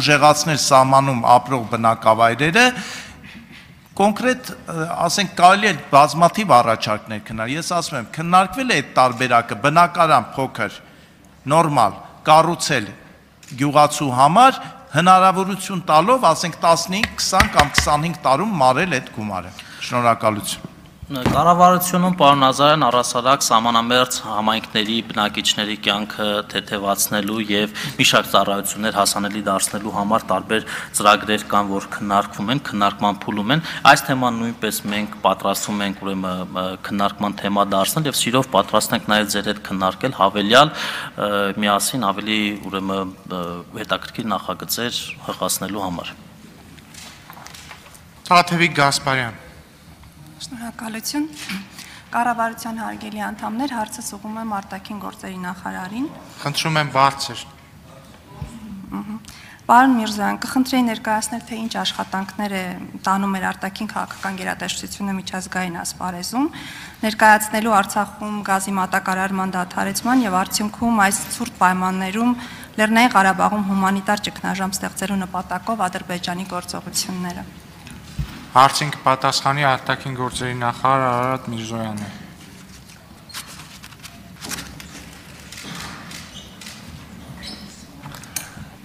ուժեղացնել սահմանում ապրող բնակավայրերը կոնկրետ ասենք կարելի է բազմաթիվ առաջարկներ քննարկել ես ասում եմ քննարկվել է այդ տարբերակը բնակարան փոքր նորմալ կառուցել գյուղացու համար հնարավորություն տալով ասենք 15, 20 կամ 25 տարում մարել այդ գումարը շնորհակալություն Կառավարությունում պարոն Ազարյան առասարակ սահմանամերձ համայնքների բնակիչների կյանքը թեթևացնելու եւ մի շարք ծառայություններ հասանելի դարձնելու համար տարբեր ծրագրեր կան, որ քննարկվում են, քննարկման փուլում են։ Այս թեման նույնպես մենք պատրաստվում ենք ուրեմն քննարկման թեմա դարձնել եւ սիրով պատրաստ ենք նաեւ ձեր հետ քննարկել հավելյալ միասին ավելի ուրեմն հետաքրքիր նախագծեր հղացնելու համար։ Թաթևիկ Գասպարյան Շնորհակալություն։ Կառավարության հարգելի անդամներ, հարցը սուղում եմ արտաքին գործերի նախարարին։ Խնդրում եմ բարձր։ Պարոն Միրզոյան, կխնդրեի ներկայացնել, թե ինչ աշխատանքներ է տանում էր արտաքին քաղաքական գերատեսչությունը միջազգային ասպարեզում, ներկայացնելու Արցախում գազի մատակարարման դադարեցման եւ արդյունքում այս ցուրտ պայմաններում Լեռնային Ղարաբաղում հումանիտար ճգնաժամ ստեղծելու նպատակով Ադրբեջանի գործողությունները։ Հարցին կպատասխանի արտաքին գործերի նախարար Արարատ Միրզոյանը։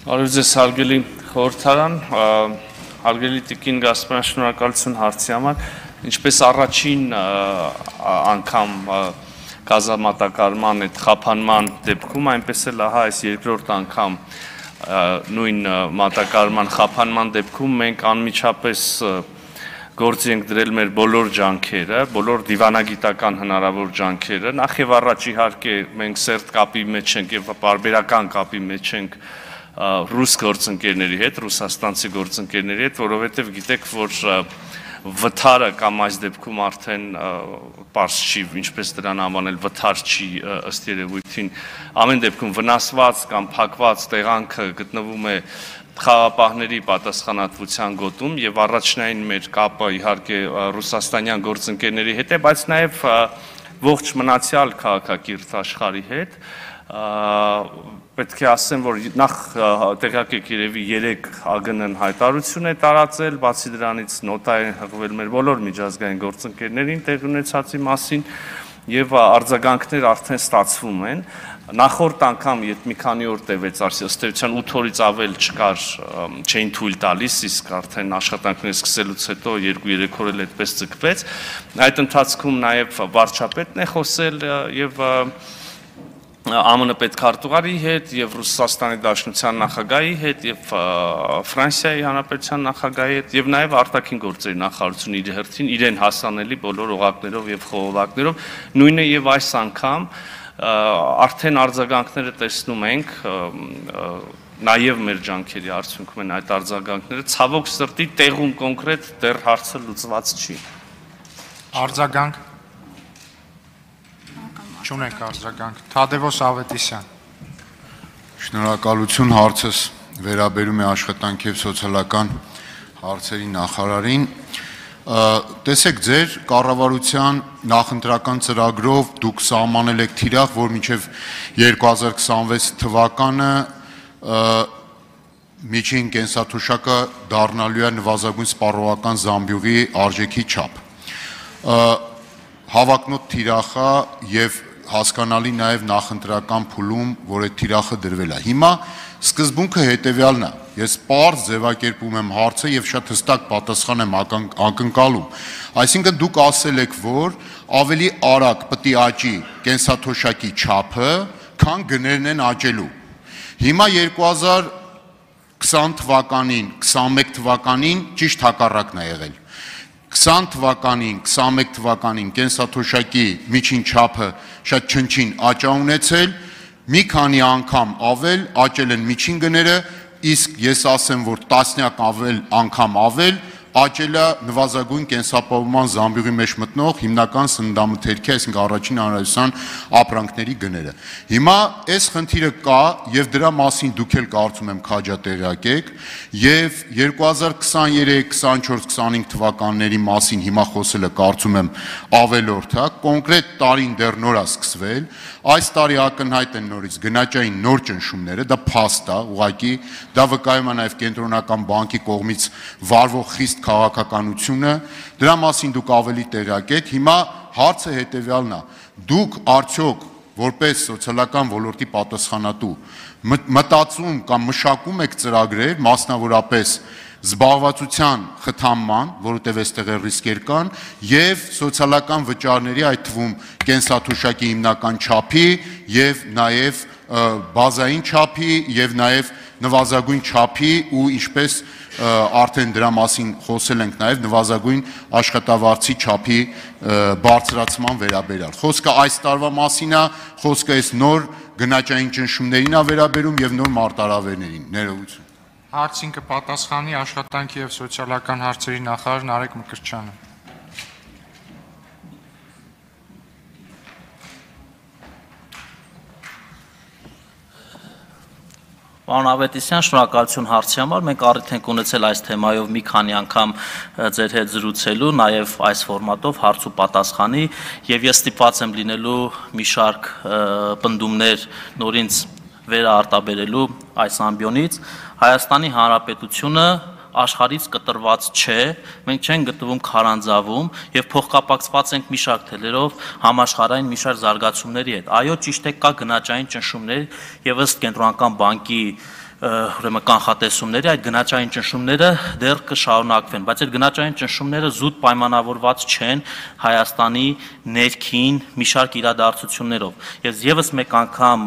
Բարև ձեզ հարգելի խորհրդարան, հարգելի Տիկին Գասպարյան, շնորհակալություն հարցի համար։ Ինչպես առաջին անգամ գազամատակարարման այդ խափանման դեպքում, այնպես էլ ահա այս երկրորդ անգամ նույն մատակարարման խափանման դեպքում մենք անմիջապես գործի ենք դրել մեր բոլոր ջանքերը, բոլոր դիվանագիտական հնարավոր ջանքերը։ Նախ եւ առաջ իհարկե մենք սերտ կապի մեջ ենք եւ բարբերական կապի մեջ ենք ռուս գործընկերների հետ, ռուսաստանցի գործընկերների հետ, որովհետեւ գիտեք, որ վթարը կամ այս դեպքում արդեն པարս չի, ինչպես դրան անվանել, վթար չի ըստ երևույթին ամեն դեպքում վնասված կամ փակված տեղանքը գտնվում է խաղապահների պատասխանատվության գոտում եւ առաջնային մեր կապը իհարկե ռուսաստանյան գործընկերների հետ է, բայց նաեւ ողջ մնացյալ քաղաքակիրթ աշխարհի հետ պետք է ասեմ, որ նախ տեղյակ եք երևի 3 ԱԳՆ հայտարարություն է տարածել, բացի դրանից նոտա են հղվել մեր բոլոր միջազգային գործընկերներին տեղ ունեցածի մասին եւ արձագանքներ արդեն ստացվում են նախորդ անգամ երբ մի քանի օր տևեց ըստ էության 8 օրից ավել չկար չէին թույլ տալիս իսկ արդեն աշխատանքները սկսելուց հետո 2-3 օր էլ այդպես ցկվեց այդ ընթացքում նաև վարչապետն է խոսել եւ ԱՄՆ պետքարտուղարի հետ եւ Ռուսաստանի Դաշնության նախագահի հետ եւ Ֆրանսիայի Հանրապետության նախագահի հետ եւ նաեւ արտաքին գործերի նախարարությունը իր հերթին իրեն հասանելի բոլոր օղակներով եւ խողովակներով նույնը եւ այս անգամ արդեն արձագանքները տեսնում ենք նաև մեր ջանքերի արդյունքում են այդ արձագանքները ցավոք սրտի տեղում կոնկրետ դեռ հարցը լուծված չի արձագանք չունենք արձագանք Թադևոս Ավետիսյան Շնորհակալություն հարցս վերաբերում է աշխատանքի եւ սոցիալական հարցերի նախարարին տեսեք ձեր կառավարության նախընտրական ծրագրով դուք սահմանել եք թիրախ, որ մինչև 2026 թվականը միջին կենսաթոշակը դառնալու է նվազագույն սպառողական զամբյուղի արժեքի չափ։ Հավակնոտ թիրախա եւ հասկանալի նաեւ նախընտրական փուլում, որ այդ թիրախը դրվել է։ Հիմա սկզբունքը հետեւյալն է Ես པարզ ձևակերպում եմ հարցը եւ շատ հստակ պատասխան եմ ակնկալում։ Այսինքն դուք ասել եք, որ ավելի արագ է աճի կենսաթոշակի չափը, քան գներն են աճելու։ Հիմա 2020 թվականին, 21 թվականին ճիշտ հակառակն է եղել։ 20 թվականին, 21 թվականին կենսաթոշակի միջին չափը շատ չնչին աճա ունեցել, մի քանի անգամ ավել աճել են միջին գները իսկ ես ասեմ, որ տասնյակ ավել անգամ ավել աճել է նվազագույն կենսապահովման զամբյուղի մեջ մտնող հիմնական սննդամթերքի, այսինքն առաջին հանրայության ապրանքների գները։ Հիմա այս խնդիրը կա եւ դրա մասին դուք էլ կարծում եմ քաջատեղյակ եք եւ 2023, 24, 25 թվականների մասին հիմա խոսելը կարծում եմ ավելորդ է, կոնկրետ տարին դեռ նոր է սկսվել, այս տարի ակնհայտ են նորից գնաճային նոր ճնշումները, դա փաստ է, ուղղակի դա վկայում է նաեւ կենտրոնական բանկի կողմից վարվող խիստ քաղաքականությունը, դրա մասին դուք ավելի տեղյակ եք։ Հիմա հարցը հետեւյալն է. դուք արդյոք որպես սոցիալական ոլորտի պատասխանատու մտածում կամ մշակում եք ծրագրեր, մասնավորապես զբաղվածության խթանման, որովհետև այստեղ ռիսկեր կան, եւ սոցիալական վճարների, այդ թվում կենսաթոշակի հիմնական չափի եւ նաեւ բազային չափի եւ նաեւ նվազագույն չափի ու ինչպես արդեն դրա մասին խոսել ենք նաև նվազագույն աշխատավարձի չափի բարձրացման վերաբերյալ։ Խոսքը այս տարվա մասին է, խոսքը այս նոր գնաճային ճնշումներին է վերաբերում եւ նոր մարտարավերներին։ Ներողություն։ Հարցին կպատասխանի աշխատանքի եւ սոցիալական հարցերի նախարար Նարեկ Մկրտչյանը։ Պարոն Ավետիսյան, շնորհակալություն հարցի համար։ Մենք առիթ ենք ունեցել այս թեմայով մի քանի անգամ ձեր հետ զրուցելու, նաև այս ֆորմատով հարց ու պատասխանի, եւ ես ստիպված եմ լինելու մի շարք պնդումներ նորից վերարտաբերելու այս ամբիոնից։ Հայաստանի Հանրապետությունը աշխարից կտրված չէ, մենք չենք գտնվում քարանձավում եւ փոխկապակցված ենք մի շարք թելերով համաշխարհային մի շարք զարգացումների հետ։ Այո, ճիշտ է կա գնաճային ճնշումներ եւ ըստ կենտրոնական բանկի ուրեմն կանխատեսումների այդ գնաճային ճնշումները դեռ կշարունակվեն, բայց այդ գնաճային ճնշումները զուտ պայմանավորված չեն Հայաստանի ներքին մի շարք իրադարձություններով։ Ես եւս մեկ անգամ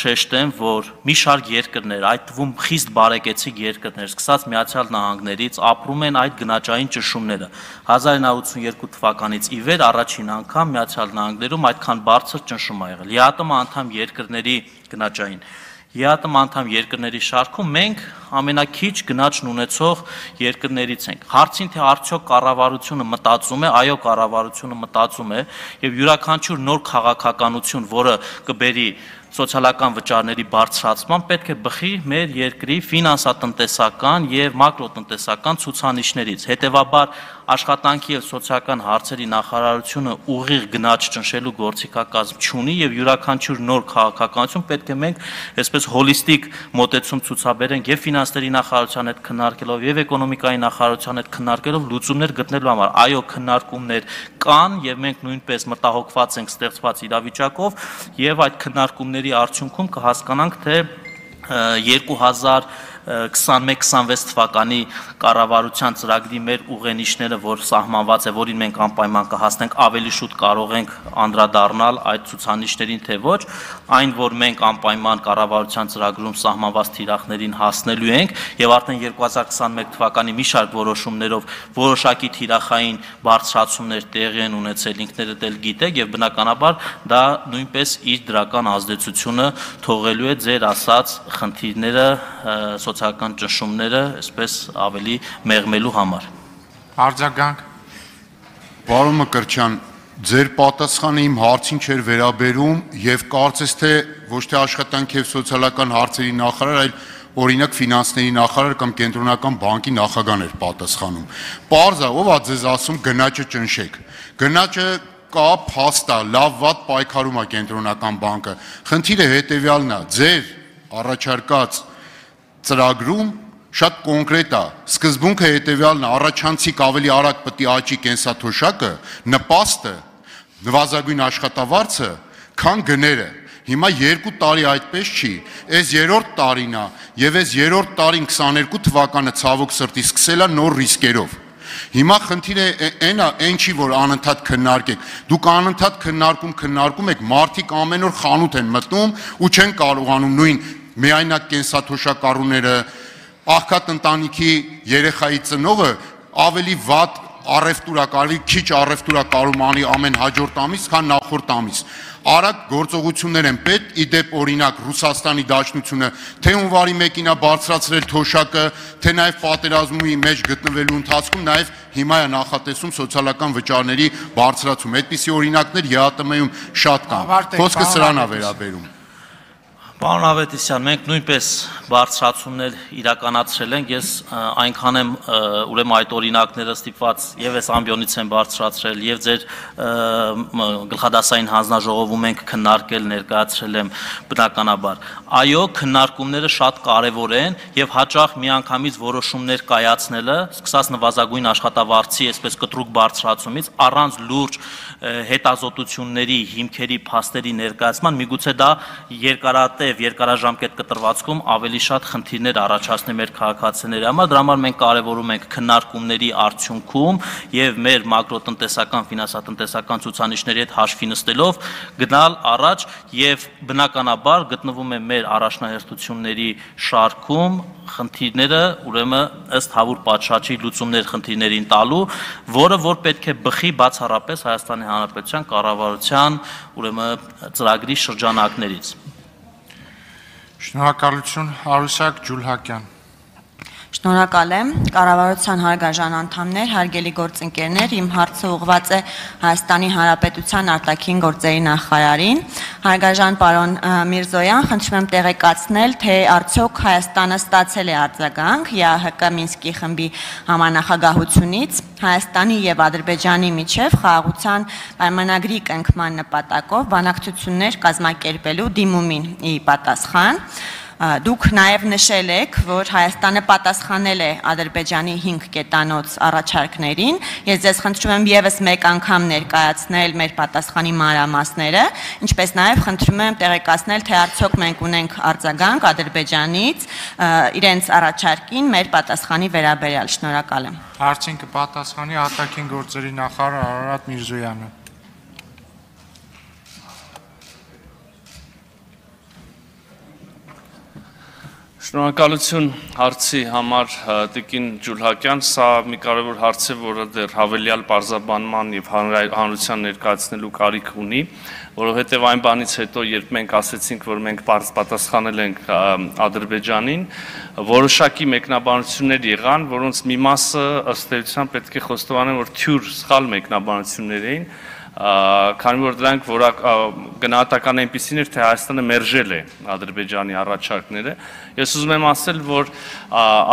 շեշտեմ, որ մի շարք երկրներ, այդ թվում խիստ բարեկեցիկ երկրներ, սկսած Միացյալ Նահանգներից ապրում են այդ գնաճային ճնշումները։ 1982 թվականից ի վեր առաջին անգամ Միացյալ Նահանգներում այդքան բարձր ճնշում ա եղել։ ԵԱՏՄ անդամ երկրների գնաճային ԵԱՏՄ անդամ երկրների շարքում մենք ամենակիչ գնաճն ունեցող երկրներից ենք։ Հարցին թե արդյոք կառավարությունը մտածում է, այո, կառավարությունը մտածում է եւ յուրաքանչյուր նոր քաղաքականություն, որը կբերի սոցիալական վճարների բարձրացման պետք է բխի մեր երկրի ֆինանսատնտեսական եւ մակրոտնտեսական ցուցանիշներից։ Հետևաբար աշխատանքի եւ սոցիալական հարցերի նախարարությունը ուղիղ գնաճ ճնշելու գործիքակազմ չունի եւ յուրաքանչյուր նոր քաղաքականություն պետք է մենք այսպես հոլիստիկ մոտեցում ցուցաբերենք եւ ֆինանսների նախարարության հետ քննարկելով եւ էկոնոմիկայի նախարարության հետ քննարկելով լուծումներ գտնելու համար։ Այո, քննարկումներ կան եւ մենք նույնպես մտահոգված ենք ստեղծված իրավիճակով եւ այդ քննարկումների արդյունքում կհասկանանք թե 2000 21-26 թվականի կառավարության ծրագրի մեր ուղենիշները, որ սահմանված է, որին մենք անպայման կհասնենք, ավելի շուտ կարող ենք անդրադառնալ այդ ցուցանիշներին, թե ոչ, այն որ մենք անպայման կառավարության ծրագրում սահմանված թիրախներին հասնելու ենք եւ արդեն 2021 թվականի մի շարք որոշումներով որոշակի թիրախային բարձրացումներ տեղի են ունեցել, ինքներդ էլ գիտեք եւ բնականաբար դա նույնպես իր դրական ազդեցությունը թողելու է ձեր ասած խնդիրները սոցիալական ճնշումները այսպես ավելի մեղմելու համար։ Արձագանք Պարոն Մկրչյան, ձեր պատասխանը իմ հարցին չէր վերաբերում եւ կարծես թե ոչ թե աշխատանք եւ սոցիալական հարցերի նախարար, այլ օրինակ ֆինանսների նախարար կամ կենտրոնական բանկի նախագահն էր պատասխանում։ Պարզա, ով ա ձեզ ասում գնաճը ճնշեք։ Գնաճը կա փաստա, լավ վատ պայքարում է կենտրոնական բանկը։ Խնդիրը հետեւյալն է, ձեր առաջարկած ծրագրում շատ կոնկրետ է։ Սկզբունքը հետեւյալն է, առաջանցիկ ավելի արագ պետք է աճի կենսաթոշակը, նպաստը, նվազագույն աշխատավարձը, քան գները։ Հիմա 2 տարի այդպես չի, այս երրորդ տարին է եւ այս երրորդ տարին 22 թվականը ցավոք սրտի սկսել է նոր ռիսկերով։ Հիմա խնդիրը այն է, այն չի որ անընդհատ քննարկեք։ Դուք անընդհատ քննարկում քննարկում եք, մարդիկ ամեն օր խանութ են մտնում ու չեն կարողանում նույն միայնակ կենսաթոշակառուները, աղքատ ընտանիքի երեխայի ծնողը ավելի վատ առևտուրա կարելի քիչ առևտուրա կարում անի ամեն հաջորդ ամիս, քան նախորդ ամիս։ արագ գործողություններ են պետք, իդեպ օրինակ Ռուսաստանի Դաշնությունը թե հունվարի 1-ին է բարձրացրել թոշակը, թե նաև պատերազմի մեջ գտնվելու ընթացքում նաև հիմա է նախատեսում սոցիալական վճարների բարձրացում։ Այդպիսի օրինակներ ԵԱՏՄ-ում շատ կան։ Խոսքը սրան է վերաբերում։ Պարոն Ավետիսյան, մենք նույնպես բարձրացումներ իրականացրել ենք։ Ես այնքան եմ ուրեմն այդ օրինակները ստիպված եւ այս ամբիոնից եմ բարձրացրել եւ ձեր գլխադասային հանձնաժողովում ենք քննարկել, ներկայացրել եմ բնականաբար։ Այո, քննարկումները շատ կարեւոր են եւ հաճախ միանգամից որոշումներ կայացնելը, սկսած նվազագույն աշխատավարձի, այսպես կտրուկ բարձրացումից առանց լուրջ հետազոտությունների, հիմքերի, փաստերի ներկայացման, միգուցե դա երկարատև, երկարաժամկետ կտրվածքում ավելի շատ խնդիրներ առաջացնի մեր քաղաքացիների համար, դրա համար մենք կարևորում ենք քննարկումների արդյունքում եւ մեր մակրոտնտեսական, ֆինանսատնտեսական ցուցանիշների հետ հաշվի նստելով գնալ առաջ եւ բնականաբար գտնվում է մեր առաջնահերթությունների շարքում խնդիրները ուրեմն ըստ հավուր պատշաճի լուծումներ խնդիրներին տալու, որը որ պետք է բխի բացառապես Հայաստանի Հանրապետության կառավարության ուրեմն ծրագրի շրջանակներից։ Շնորհակալություն Արուսակ Ջուլհակյան։ Շնորհակալ եմ կառավարության հարգաժան անդամներ, հարգելի գործընկերներ, իմ հարցը ուղղված է Հայաստանի Հանրապետության արտաքին գործերի նախարարին։ Հարգաժան պարոն Միրզոյան, խնդրում եմ տեղեկացնել, թե արդյոք Հայաստանը ստացել է արձագանք ԵԱՀԿ Մինսկի խմբի համանախագահությունից Հայաստանի եւ Ադրբեջանի միջև խաղաղության պայմանագրի կնքման նպատակով բանակցություններ կազմակերպելու դիմումին ի պատասխան Դուք նաև նշել եք, որ Հայաստանը պատասխանել է Ադրբեջանի 5 կետանոց առաջարկներին։ Ես ձեզ խնդրում եմ եւս մեկ անգամ ներկայացնել մեր պատասխանի մանրամասները, ինչպես նաև խնդրում եմ տեղեկացնել, թե արդյոք մենք ունենք արձագանք Ադրբեջանից իրենց առաջարկին մեր պատասխանի վերաբերյալ։ Շնորհակալ եմ։ Հարցին կպատասխանի արտաքին գործերի նախարար Արարատ Միրզոյանը։ Շնորհակալություն հարցի համար Տիկին Ջուլհակյան, սա մի կարևոր հարց է, որը դեռ հավելյալ բարձաբանման եւ հանրության ներկայացնելու կարիք ունի, որովհետեւ այն բանից հետո, երբ մենք ասացինք, որ մենք բարձ պատասխանել ենք Ադրբեջանին, որոշակի մեկնաբանություններ եղան, որոնց մի մասը ըստ էության պետք է խոստովանեմ, որ թյուր սխալ մեկնաբանություններ էին, քանի որ դրանք ա, գնահատական այնպեսին էր թե Հայաստանը մերժել է Ադրբեջանի առաջարկները ես ուզում եմ ասել որ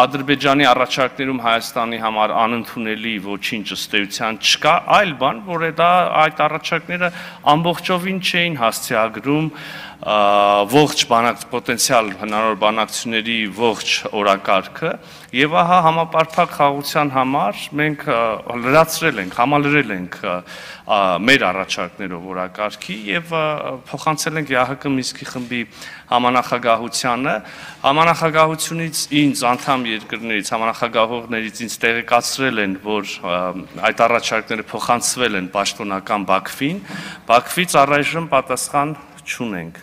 Ադրբեջանի առաջարկներում Հայաստանի համար անընդունելի ոչինչ ըստեյության չկա այլ բան որ դա այդ առաջարկները ամբողջովին չէին հասցեագրում ողջ բանակ պոտենցիալ հնարավոր բանակցությունների ողջ օրակարգը եւ ահա համապարփակ խաղաղության համար մենք լրացրել ենք, համալրել ենք մեր առաջարկներով օրակարգի եւ փոխանցել ենք ՀՀԿ Միսկի խմբի համանախագահությանը համանախագահությունից ինձ անդամ երկրներից համանախագահողներից ինձ տեղեկացրել են որ այդ առաջարկները փոխանցվել են պաշտոնական Բաքվին Բաքվից առայժմ պատասխան չունենք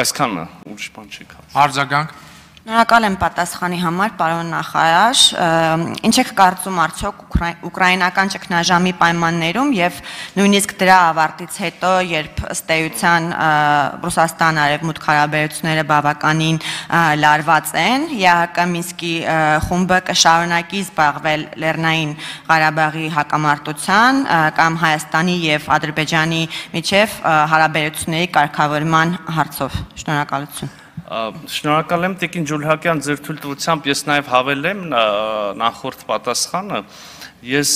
այսքանը ուրիշ բան չի կա Արձագանք Շնորհակալ եմ պատասխանի համար, պարոն նախարար։ Ինչ եք կարծում արդյոք ուկրաի- ուկրաինական ճգնաժամի պայմաններում եւ նույնիսկ դրա ավարտից հետո, երբ ը, Ռուսաստան արևմուտք հարաբերությունները բավականին լարված են, ՀՀԿ Մինսկի խումբը կշարունակի զբաղվել Լեռնային Ղարաբաղի հակամարտության կամ Հայաստանի եւ Ադրբեջանի միջև հարաբերությունների կարգավորման հարցով։ Շնորհակալություն։ Շնորհակալ եմ Տիկին Ջուլհակյան ձեր թույլտվությամբ ես նաև հավելեմ նախորդ պատասխանը Ես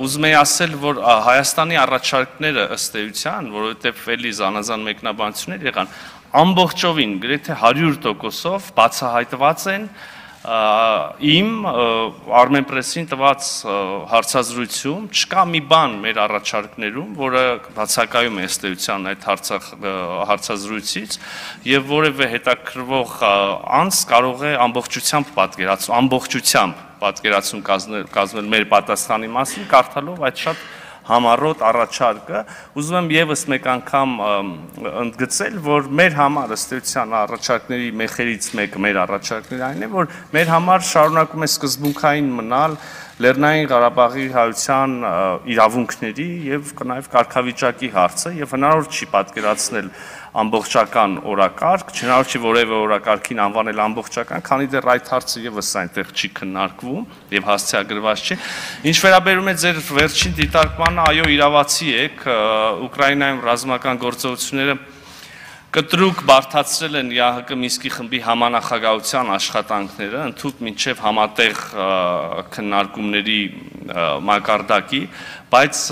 ուզում եի ասել, որ Հայաստանի առաջարկները ըստ էության, որովհետև էլի զանազան մեկնաբանություններ եղան, ամբողջովին գրեթե 100%-ով բացահայտված են ա, իմ Armenpress-ին տված հարցազրույցում չկա մի բան մեր առաջարկներում, որը բացակայում է ըստ էության այդ հարցախ հարցազրույցից եւ որևէ հետաքրվող անձ կարող է ամբողջությամբ պատկերացնել ամբողջությամբ պատկերացում կազմել, կազմել մեր պատասխանի մասին, կարդալով այդ շատ համառոտ առաջարկը, ուզում եմ եւս մեկ անգամ ընդգծել, որ մեր համար ըստ էության առաջարկների մեխերից մեկը մեր առաջարկները այն է, որ մեր համար շարունակում է սկզբունքային մնալ Լեռնային Ղարաբաղի հայության իրավունքների եւ նաեւ կարգավիճակի հարցը եւ հնարավոր չի պատկերացնել ամբողջական օրակարգ, չնայած չի որևէ օրակարգին անվանել ամբողջական, քանի դեռ այդ հարցը եւս այնտեղ չի քննարկվում եւ հասցեագրված չի։ Ինչ վերաբերում է ձեր վերջին դիտարկմանը, այո, իրավացի եք, Ուկրաինայում ռազմական գործողությունները կտրուկ բարթացրել են ՀՀԿ Մինսկի խմբի համանախագահության աշխատանքները, ընդհանուր մինչև համատեղ քննարկումների մակարդակի, բայց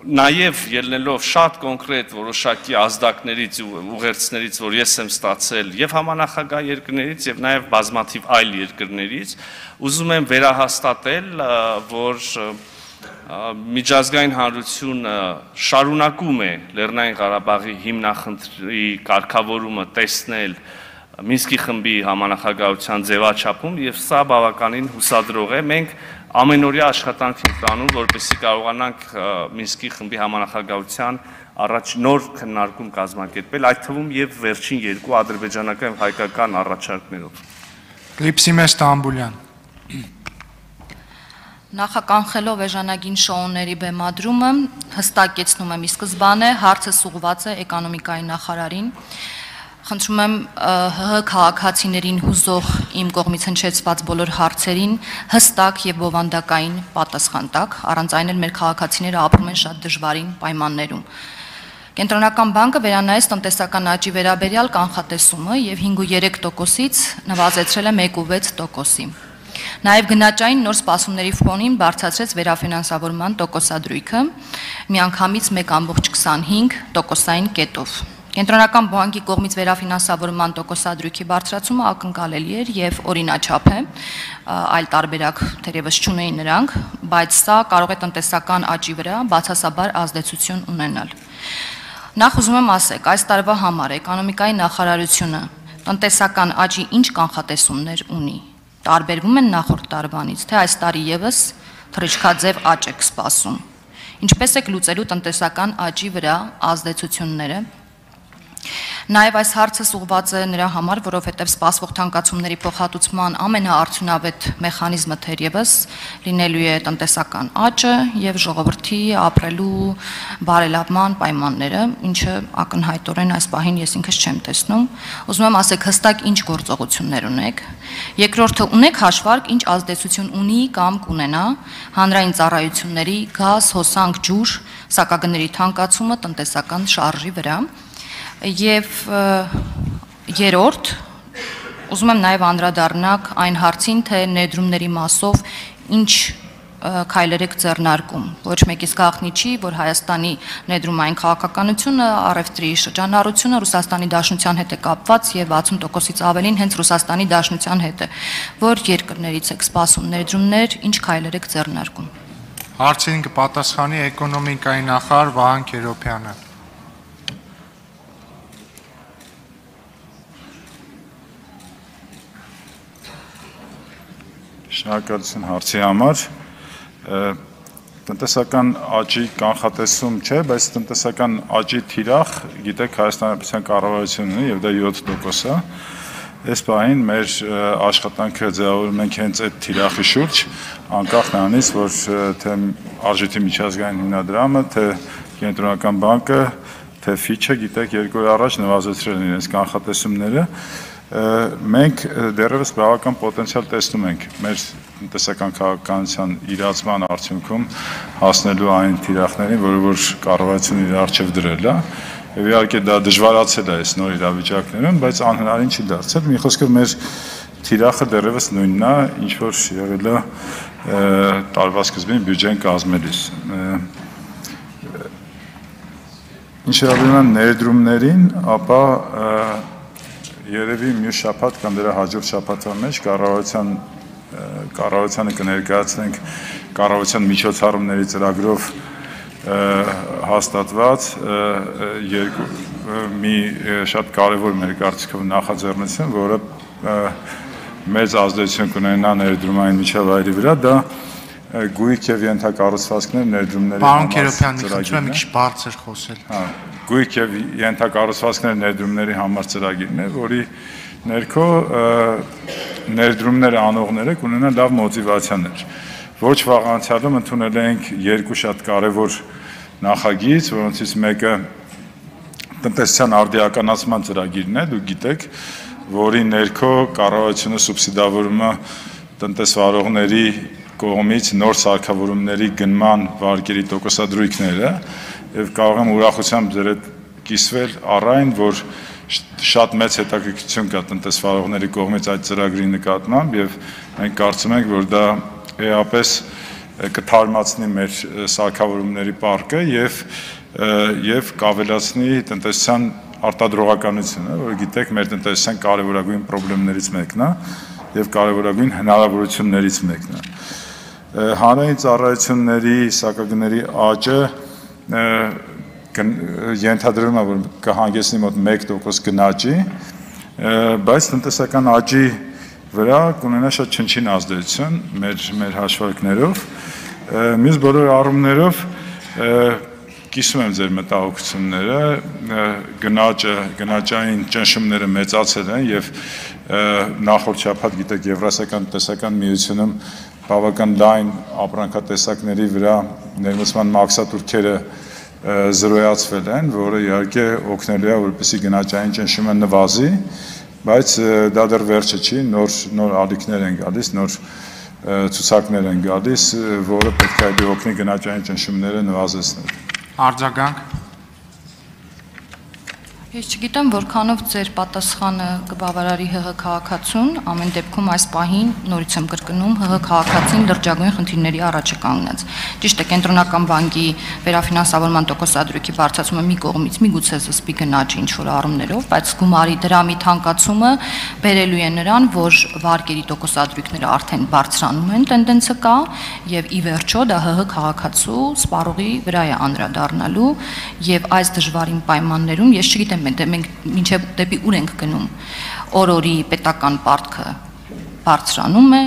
նաև ելնելով շատ կոնկրետ որոշակի ազդակներից ու ուղերձներից, որ ես եմ ստացել եւ համանախագահ երկրներից եւ նաեւ բազմաթիվ այլ երկրներից, ուզում եմ վերահաստատել, որ միջազգային հանրությունը շարունակում է Լեռնային Ղարաբաղի հիմնախնդրի կարգավորումը տեսնել Մինսկի խմբի համանախագահության ձևաչափում եւ սա բավականին հուսադրող է։ Մենք ամենօրյա աշխատանք ենք տանում, որպեսզի կարողանանք Մինսկի խմբի համանախագահության առաջ նոր քննարկում կազմակերպել, այդ թվում եւ վերջին երկու ադրբեջանական եւ հայկական առաջարկներով։ Լիպսիմես Ստամբուլյան Նախականխելով էժանագին շոուների բեմադրումը հստակեցնում եմ ի սկզբանե հարցը սուղված է էկոնոմիկայի նախարարին Խնդրում եմ ՀՀ քաղաքացիներին հուզող իմ կողմից հնչեցված բոլոր հարցերին հստակ եւ բովանդակային պատասխան տակ, առանց այն էլ մեր քաղաքացիները ապրում են շատ դժվարին պայմաններում։ Կենտրոնական բանկը վերանայեց տնտեսական աճի վերաբերյալ կանխատեսումը եւ 5.3%-ից նվազեցրել է 1.6%-ի։ Նաև գնաճային նոր սպասումների ֆոնին բարձրացրեց վերաֆինանսավորման տոկոսադրույքը միանգամից 1.25 տոկոսային կետով։ Կենտրոնական բանկի կողմից վերաֆինանսավորման տոկոսադրույքի բարձրացումը ակնկալելի էր եւ օրինաչափ է, այլ տարբերակ թերևս չունեին նրանք, բայց սա կարող է տնտեսական աճի վրա բացասաբար ազդեցություն ունենալ։ Նախ ուզում եմ ասեք, այս տարվա համար էկոնոմիկայի նախարարությունը տնտեսական աճի ինչ կանխատեսումներ ունի։ Տարբերվում են նախորդ տարվանից, թե այս տարի եւս թրիչքաձև աճ եք սպասում։ Ինչպես եք լուծելու տնտեսական աճի վրա ազդեցությունները Նաև այս հարցը սուղված է նրա համար, որովհետև սպասվող թանկացումների փոխհատուցման ամենաարդյունավետ մեխանիզմը թերևս լինելու է տնտեսական աճը եւ ժողովրդի ապրելու բարելավման պայմանները, ինչը ակնհայտորեն այս պահին ես ինքս չեմ տեսնում։ Ուզում եմ ասեք հստակ ինչ գործողություններ ունեք։ Երկրորդը ունեք հաշվարկ ինչ ազդեցություն ունի կամ կունենա հանրային ծառայությունների գազ, հոսանք, ջուր, սակագների թանկացումը տնտեսական շարժի վրա Եվ երրորդ ուզում եմ նաև անդրադառնալ այն հարցին, թե ներդրումների մասով ինչ քայլեր եք ձեռնարկում։ Ոչ մեկից գաղտնի չի, որ Հայաստանի ներդրումային քաղաքականությունը, առևտրի շրջանառությունը Ռուսաստանի Դաշնության հետ է կապված եւ 60%-ից ավելին հենց Ռուսաստանի Դաշնության հետ է։ Որ երկրներից եք սպասում ներդրումներ, ինչ քայլեր եք ձեռնարկում։ Հարցին կպատասխանի էկոնոմիկայի նախարար Վահան Քերոփյանը։ Շնորհակալություն հարցի համար։ Տնտեսական աճի կանխատեսում չէ, բայց տնտեսական աճի թիրախ, գիտեք, Հայաստանի Հանրապետության կառավարությունն ունի եւ դա 7% է։ Այս բանին մեր աշխատանքը ձևավորում ենք հենց այդ թիրախի շուրջ, անկախ նրանից, որ թե արժույթի միջազգային հիմնադրամը, թե կենտրոնական բանկը, թե Fitch-ը, գիտեք, երկու օր առաջ նվազեցրել են իրենց կանխատեսումները մենք դեռևս բավական պոտենցիալ տեսնում ենք մեր տնտեսական քաղաքականության իրացման արդյունքում հասնելու այն թիրախներին, որը որ կառավարությունը իր արժեվ դրել է։ Եվ իհարկե դա դժվարացել է այս նոր իրավիճակներում, բայց անհնարին չի դարձել։ Մի խոսքով մեր թիրախը դեռևս նույնն է, ինչ որ եղել է տարվա սկզբին բյուջեն կազմելիս։ Ինչ է ներդրումներին, ապա երևի մյուս շաբաթ կամ դրա հաջորդ շաբաթվա մեջ կառավարության կառավարությանը կներկայացնենք կառավարության միջոցառումների ծրագրով հաստատված երկու մի շատ կարևոր մեր կարծիքով նախաձեռնություն, որը մեծ ազդեցություն կունենա ներդրումային միջավայրի վրա, դա գույք եւ ենթակառուցվածքներ ներդրումների Պարոն Քերոփյան, խնդրում եմ մի քիչ բարձր խոսել։ Հա, գույք եւ ենթակառուցվածքներ ներդրումների համար ծրագիրն է, որի ներքո ներդրումներ անողները կունենան լավ մոտիվացիաներ։ Ոչ վաղ անցյալում ընդունել ենք երկու շատ կարևոր նախագիծ, որոնցից մեկը տնտեսության արդիականացման ծրագիրն է, դուք գիտեք, որի ներքո կառավարությունը սուբսիդավորումը տնտեսվարողների կողմից նոր սարքավորումների գնման վարկերի տոկոսադրույքները եւ կարող եմ ուրախությամբ ձեր հետ կիսվել առայն, որ շատ մեծ հետաքրքրություն կա տնտեսվարողների կողմից այդ ծրագրի նկատմամբ եւ մենք կարծում ենք, որ դա էապես կթարմացնի մեր սարքավորումների պարկը եւ եւ կավելացնի տնտեսության արտադրողականությունը, որը գիտեք մեր տնտեսության կարևորագույն խնդիրներից մեկն է եւ կարևորագույն հնարավորություններից մեկն է։ Հանրային ծառայությունների սակագների աճը ենթադրվում է, որ կհանգեցնի մոտ 1% գնաճի, բայց տնտեսական աճի վրա կունենա շատ չնչին ազդեցություն մեր մեր հաշվարկներով։ Մյուս բոլոր առումներով կիսում եմ ձեր մտահոգությունները, գնաճը, գնաճային ճնշումները մեծացել են եւ նախորդ շաբաթ գիտեք Եվրասիական տնտեսական միությունում բավական լայն ապրանքատեսակների վրա ներմուծման մաքսատուրքերը զրոյացվել են, որը իհարկե օգնելու է, որպեսզի գնաճային ճնշումը նվազի, բայց դա դեռ վերջը չի, նոր նոր ալիքներ են գալիս, նոր ցուցակներ են գալիս, որը պետք է օգնի գնաճային ճնշումները նվազեցնել։ Արձագանք Ես չգիտեմ որքանով ձեր պատասխանը կբավարարի ՀՀ քաղաքացուն, ամեն դեպքում այս պահին նորից եմ կրկնում ՀՀ քաղաքացին լրջագույն խնդիրների առաջ է կանգնած։ Ճիշտ է, կենտրոնական բանկի վերաֆինանսավորման տոկոսադրույքի բարձրացումը մի կողմից միգուցե զսպի գնաճի ինչ որ առումներով, բայց գումարի դրամի թանկացումը բերելու է նրան, որ վարկերի տոկոսադրույքները արդեն բարձրանում են, տենդենսը կա եւ ի վերջո դա ՀՀ քաղաքացու սպառողի վրա է անդրադառնալու եւ այս դժվարին պայմաններում ես չգիտեմ մենք դե մենք մինչև դեպի ուր ենք գնում օրորի պետական պարտքը բարձրանում է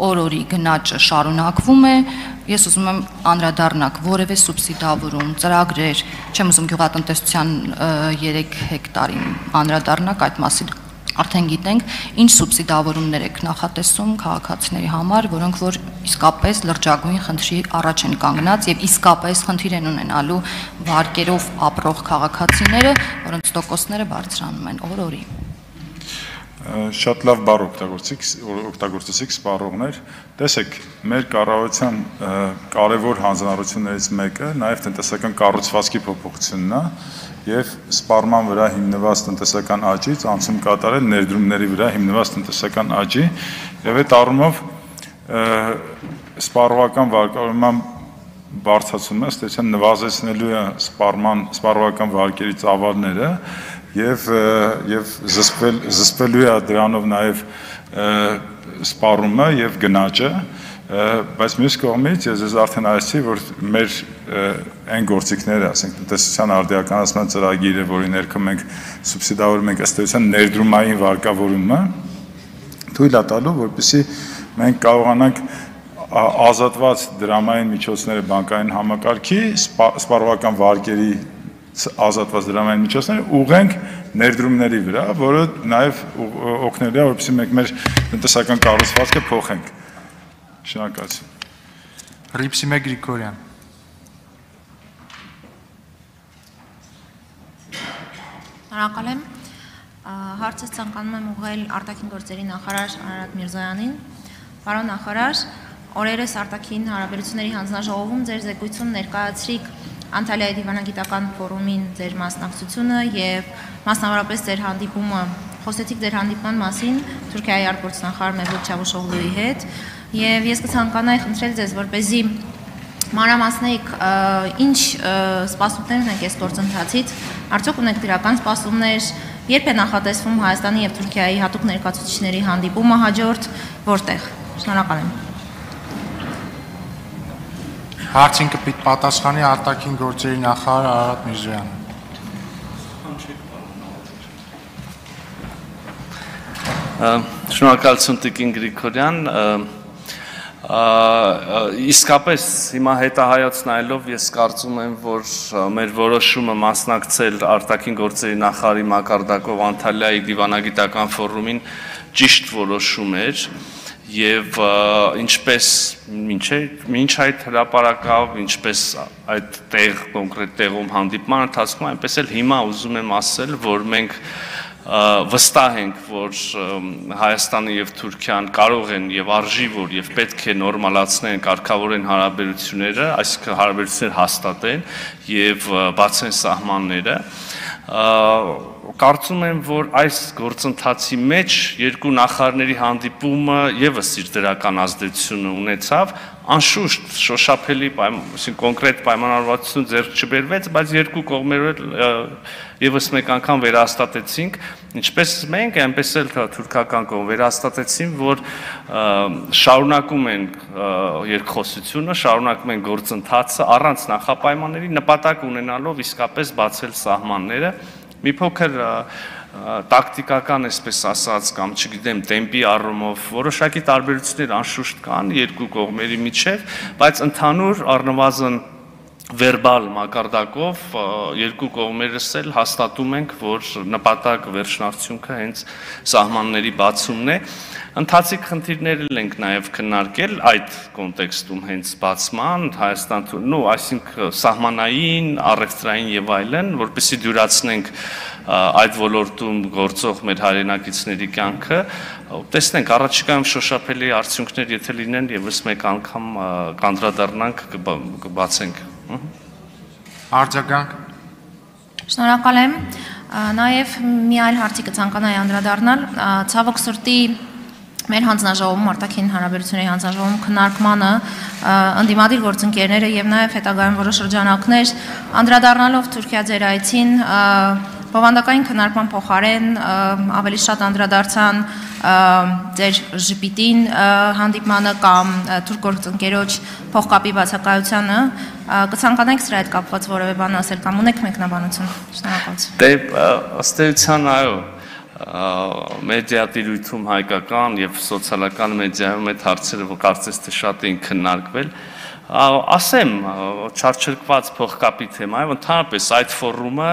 օրորի գնաճը շարունակվում է ես ուզում եմ անդրադառնալ որևէ սուբսիդավորում ծրագրեր չեմ ուզում գյուղատնտեսության 3 հեկտարին անդրադառնալ այդ մասին արդեն գիտենք ինչ սուբսիդավորումներ եք նախատեսում քաղաքացիների համար, որոնք որ իսկապես լրջագույն խնդրի առաջ են կանգնած եւ իսկապես խնդիր են ունենալու վարկերով ապրող քաղաքացիները, որոնց տոկոսները բարձրանում են օր-օրի շատ լավ բառ օգտագործիք օգտագործեցիք սպառողներ տեսեք մեր կառավարության կարևոր հանձնարարություններից մեկը նաև տնտեսական կառուցվածքի փոփոխությունն է եւ սպառման վրա հիմնված տնտեսական աճից անցում կատարել ներդրումների վրա հիմնված տնտեսական աճի եւ այդ առումով սպառողական վարկավորման բարձրացումը ստեցան նվազեցնելու է սպառման սպառողական վարկերի ծավալները եւ եւ զսպել զսպելու է դրանով նաեւ սպառումը եւ գնաճը բայց մյուս կողմից ես ես արդեն ասացի, որ մեր այն գործիքները, ասենք տնտեսության արդիականացման ծրագիրը, որի ներքո մենք սուբսիդավորում ենք ըստ էության ներդրումային վարկավորումը, թույլ է տալու, որպեսզի մենք կարողանանք ազատված դրամային միջոցները բանկային համակարգի սպառողական վարկերի ազատված դրամային միջոցները ուղենք ներդրումների վրա, որը նաև օգնելու է, որպեսզի մենք մեր տնտեսական կառուցվածքը փոխենք Շնորհակալություն։ Ռիփսիմե Գրիգորյան։ Շնորհակալ եմ։ Հարցը ցանկանում եմ ուղղել արտաքին գործերի նախարար Արարատ Միրզոյանին։ Պարոն նախարար, օրերս արտաքին հարաբերությունների հանձնաժողովում ձեր զեկույցում ներկայացրիք Անտալիայի դիվանագիտական ֆորումին ձեր մասնակցությունը եւ մասնավորապես ձեր հանդիպումը խոսեցիք ձեր հանդիպման մասին Թուրքիայի արտգործնախարար Մևլութ Չավուշօղլուի հետ եւ ես կցանկանայի խնդրել ձեզ որպեսզի մանրամասնեիք ինչ սպասումներ ունեք այս գործընթացից արդյոք ունեք դրական սպասումներ երբ է նախատեսվում Հայաստանի եւ Թուրքիայի հատուկ ներկայացուցիչների հանդիպումը հաջորդ որտեղ շնորհակալ եմ Հարցին կպիտ պատասխանի արտաքին գործերի նախարար Արարատ Միրզոյանը Շնորհակալություն Տիկին Գրիգորյան իսկապես հիմա հետահայաց նայելով ես կարծում եմ, որ մեր որոշումը մասնակցել արտաքին գործերի նախարարի մակարդակով Անտալիայի դիվանագիտական ֆորումին ճիշտ որոշում էր եւ ինչպես մինչև մինչ այդ հրաապարակավ, ինչպես այդ տեղ կոնկրետ տեղում հանդիպման ընթացքում, այնպես էլ հիմա ուզում եմ ասել, որ մենք վստահ ենք, որ Հայաստանը եւ Թուրքիան կարող են եւ արժի որ եւ պետք է նորմալացնեն, կարգավորեն հարաբերությունները, այսինքն հարաբերություններ հաստատեն եւ բացեն սահմանները կարծում եմ, որ այս գործընթացի մեջ երկու նախարարների հանդիպումը եւս իր դրական ազդեցությունը ունեցավ, անշուշտ շոշափելի, այսինքն կոնկրետ պայմանավորվածություն ձեռք չբերվեց, բայց երկու կողմերով եւս մեկ անգամ վերահաստատեցինք, ինչպես մենք, այնպես էլ թուրքական կողմ վերահաստատեցին, որ շարունակում են երկխոսությունը, շարունակում են գործընթացը առանց նախապայմանների նպատակ ունենալով իսկապես բացել սահմանները մի փոքր տակտիկական, այսպես ասած, կամ չգիտեմ, տեմպի առումով որոշակի տարբերություններ անշուշտ կան երկու կողմերի միջև, բայց ընդհանուր առնվազն վերբալ մակարդակով երկու կողմերս էլ հաստատում ենք, որ նպատակ վերջնարդյունքը հենց սահմանների բացումն է։ Ընթացիկ խնդիրներ ենք նաև քննարկել այդ կոնտեքստում հենց բացման Հայաստան, նո, այսինքն սահմանային, առևտրային եւ այլն, որպեսի դյուրացնենք այդ ոլորտում գործող մեր հայրենակիցների կյանքը, տեսնենք առաջիկայում շոշափելի արդյունքներ եթե լինեն եւս մեկ անգամ կանդրադառնանք կբացենք Արձագանք Շնորհակալ եմ։ Նաև մի այլ հարցի կցանկանայի անդրադառնալ։ Ցավոք սրտի մեր հանձնաժողովում արտաքին հանրապետությունների հանձնաժողովում քննարկմանը ընդդիմադիր գործընկերները եւ նաեւ հետագայում որոշ շրջանակներ անդրադառնալով Թուրքիա ձեր այցին բովանդակային քննարկման փոխարեն ավելի շատ անդրադարձան ձեր ժպիտին հանդիպմանը կամ թուրք գործընկերոջ փոխկապի բացակայությանը կցանկանայք սրա հետ կապված որևէ բան ասել կամ ունեք մեկնաբանություն շնորհակալություն դե ըստ էության այո մեդիա տիրույթում հայկական եւ սոցիալական մեդիայում այդ հարցերը կարծես թե շատ էին քննարկվել ասեմ չարչրկված փողկապի թեմայով ընդհանրապես այդ ֆորումը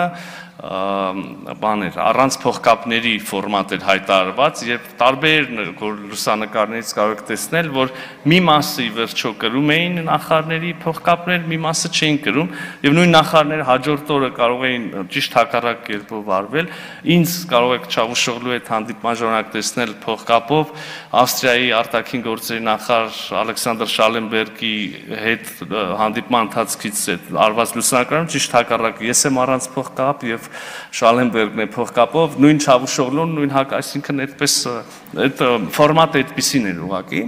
բաներ առանց փողկապների ֆորմատ էր հայտարարված եւ տարբեր լուսանկարներից կարող եք տեսնել որ մի մասը ի վերջո կրում էին նախարարների փողկապներ մի մասը չէին կրում եւ նույն նախարարները հաջորդ օրը կարող էին ճիշտ հակառակ կերպով արվել ինձ կարող եք Չավուշօղլու հետ հանդիպման ժամանակ տեսնել փողկապով Ավստրիայի արտաքին գործերի նախարար Ալեքսանդր Շալենբերգի հետ հանդիպման ընթացքից արված լուսանկարում ճիշտ հակառակ ես եմ առանց փողկապ եւ Շալենբերգն է փողկապով, նույն Չավուշօղլուն, նույն հակ, այսինքն այդպես այդ ֆորմատը այդպեսին էր ուղակի։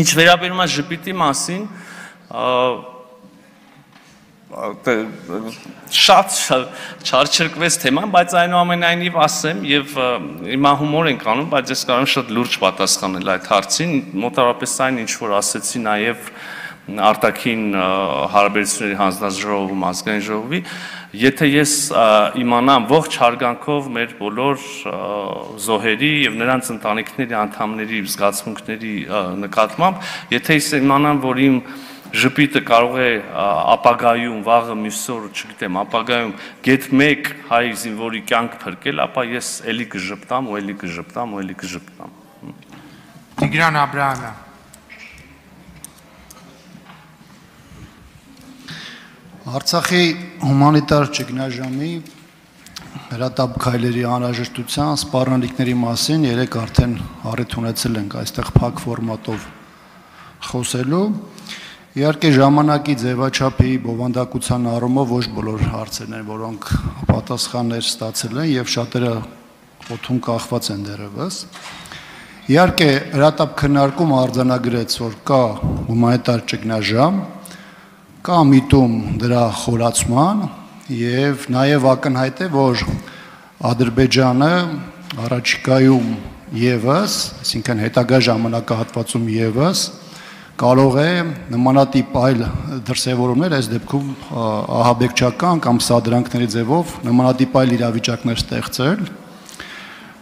Ինչ վերաբերում է ժպիտի մասին, շատ չարչրկվեց թեման, բայց այնուամենայնիվ ասեմ եւ հիմա հումոր ենք անում, բայց ես կարող եմ շատ լուրջ պատասխանել այդ հարցին, մոտավորապես այն ինչ որ ասեցի նաեւ արտաքին հարաբերությունների հանձնաժողովում ազգային ժողովի Եթե ես իմանամ ողջ հարգանքով մեր բոլոր զոհերի եւ նրանց ընտանիքների անդամների զգացմունքների նկատմամբ, եթե ես իմանամ, որ իմ ժպիտը կարող է ապագայում վաղը մյուսօր, չգիտեմ, ապագայում գետ 1 հայ զինվորի կյանք փրկել, ապա ես էլի կժպտամ ու էլի կժպտամ ու էլի կժպտամ։ Տիգրան Աբրահամյան Արցախի հումանիտար ճգնաժամի հրատապ քայլերի անհրաժեշտության սպառնալիքների մասին երեք արդեն առիթ ունեցել ենք այստեղ փակ ֆորմատով խոսելու։ Իհարկե ժամանակի ձևաչափի բովանդակության առումով ոչ բոլոր հարցերն են, որոնք պատասխաններ ստացել են եւ շատերը օթում կախված են դեռևս։ Իհարկե հրատապ քննարկում արձանագրեց, որ կա հումանիտար ճգնաժամ, կա միտում դրա խորացման եւ նաեւ ակնհայտ է, որ Ադրբեջանը առաջիկայում եւս, այսինքն հետագա ժամանակահատվածում եւս կարող է նմանատիպ այլ դրսևորումներ այս դեպքում ահաբեկչական կամ սադրանքների ձևով նմանատիպ այլ իրավիճակներ ստեղծել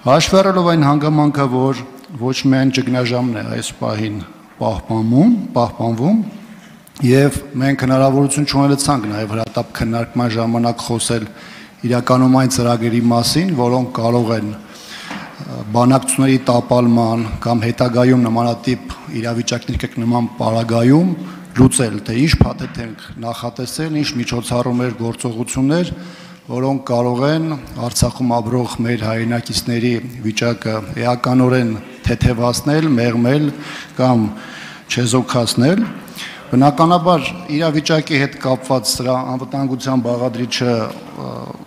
հաշվառելով այն հանգամանքը որ ոչ միայն ճգնաժամն է այս պահին պահպանվում, պահպանվում եւ մենք հնարավորություն չունեցանք նաեւ հրատապ քննարկման ժամանակ խոսել իրականում այն ծրագրերի մասին, որոնք կարող են բանակցությունների տապալման կամ հետագայում նմանատիպ իրավիճակների նման պարագայում լուծել, թե ինչ փաթեթ ենք նախատեսել, ինչ միջոցառումներ, գործողություններ, որոնք կարող են Արցախում ապրող մեր հայրենակիցների վիճակը էականորեն թեթևացնել, մեղմել կամ չեզոքացնել Բնականաբար իրավիճակի հետ կապված սրա անվտանգության բաղադրիչը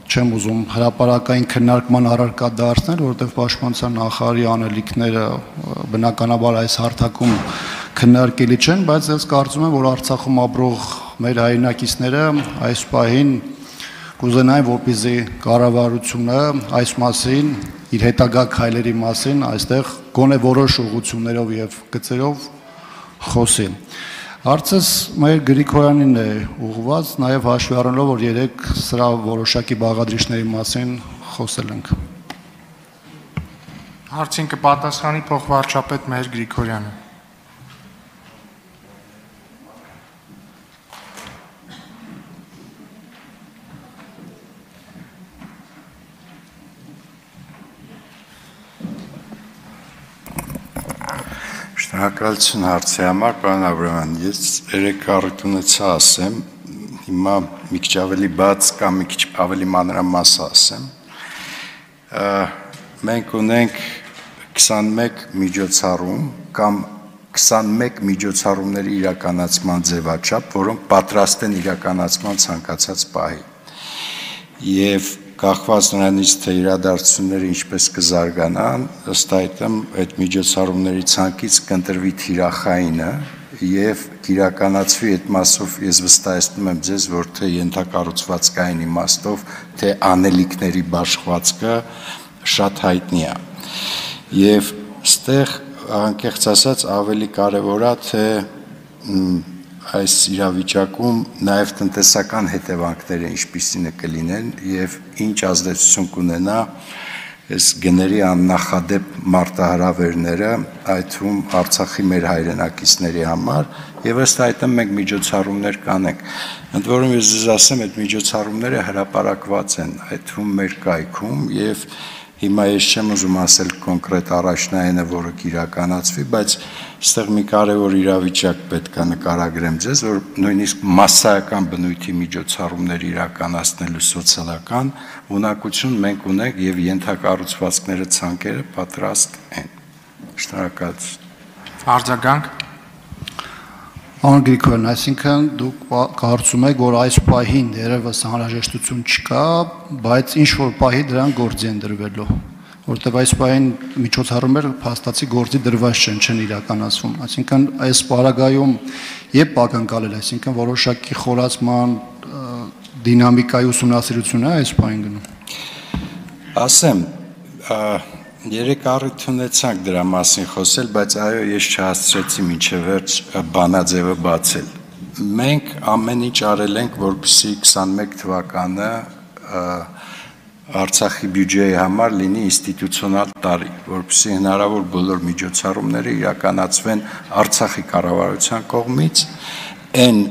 չեմ ուզում հրաապարակային քննարկման առարկա դարձնել, որովհետև պաշտպանության նախարարի անելիքները բնականաբար այս հարթակում քննարկելի չեն, բայց ես կարծում եմ, որ Արցախում ապրող մեր հայրենակիցները այս պահին կուզենային, որպեսզի կառավարությունը այս մասին իր հետագա քայլերի մասին այստեղ գոնե որոշ ուղություններով եւ գծերով խոսի։ Հարցս մեր Գրիգորյանին է ուղված, նաև հաշվի առնելով, որ երեք սրա որոշակի բաղադրիչների մասին խոսել ենք։ Հարցին կպատասխանի փոխվարչապետ Մհեր Գրիգորյանը։ Շնորհակալություն հարցի համար, պարոն Աբրահամյան։ Ես երեք առիթ ունեցա ասեմ, հիմա մի քիչ ավելի բաց կամ մի քիչ ավելի մանրամաս ասեմ։ Մենք ունենք 21 միջոցառում կամ 21 միջոցառումների իրականացման ձևաչափ, որոնք պատրաստ են իրականացման ցանկացած պահի։ Եվ կախված նրանից թե իրադարձությունները ինչպես կզարգանան, ըստ այդմ այդ միջոցառումների ցանկից կընտրվի թիրախայինը եւ իրականացվի այդ մասով ես վստահեցնում եմ ձեզ, որ թե ենթակառուցվածքային իմաստով, թե անելիքների բաշխվածքը շատ հայտնի է։ Եվ ստեղ անկեղծ ասած ավելի կարևոր է թե այս իրավիճակում նաև տնտեսական հետևանքները ինչպիսին է կլինեն եւ ինչ ազդեցություն կունենա այս գների աննախադեպ մարտահրավերները, այդ թվում Արցախի մեր հայրենակիցների համար եւ ըստ այդմ մենք միջոցառումներ կանենք։ Ընդ որում ես ասեմ, այդ միջոցառումները հրապարակված են, այդ թվում մեր կայքում եւ և Հիմա ես չեմ ուզում ասել կոնկրետ առաջնայինը, որը կիրականացվի, բայց այստեղ մի կարևոր իրավիճակ պետք է նկարագրեմ ձեզ, որ նույնիսկ massայական բնույթի միջոցառումներ իրականացնելու սոցիալական ունակություն մենք ունենք եւ ենթակառուցվածքները ցանկերը պատրաստ են։ Շնորհակալություն։ Արձագանք Պարոն Գրիգորյան, այսինքն դուք կարծում եք, որ այս պահին դերևս անհրաժեշտություն չկա, բայց ինչ որ պահի դրան գործի են դրվելու, որտեղ այս պահին միջոցառումները փաստացի գործի դրված չեն, չեն իրականացվում։ Այսինքն այս պարագայում երբ ակնկալել, այսինքն որոշակի խորացման դինամիկայի ուսումնասիրությունը այս պահին գնում։ Ասեմ, Երեք առիթ ունեցանք դրա մասին խոսել, բայց այո, ես չհասցրեցի մինչև վերջ բանաձևը բացել։ Մենք ամեն ինչ արել ենք, որպեսզի 21 թվականը Արցախի բյուջեի համար լինի ինստիտուցիոնալ տարի, որպեսզի հնարավոր բոլոր միջոցառումները իրականացվեն Արցախի կառավարության կողմից այն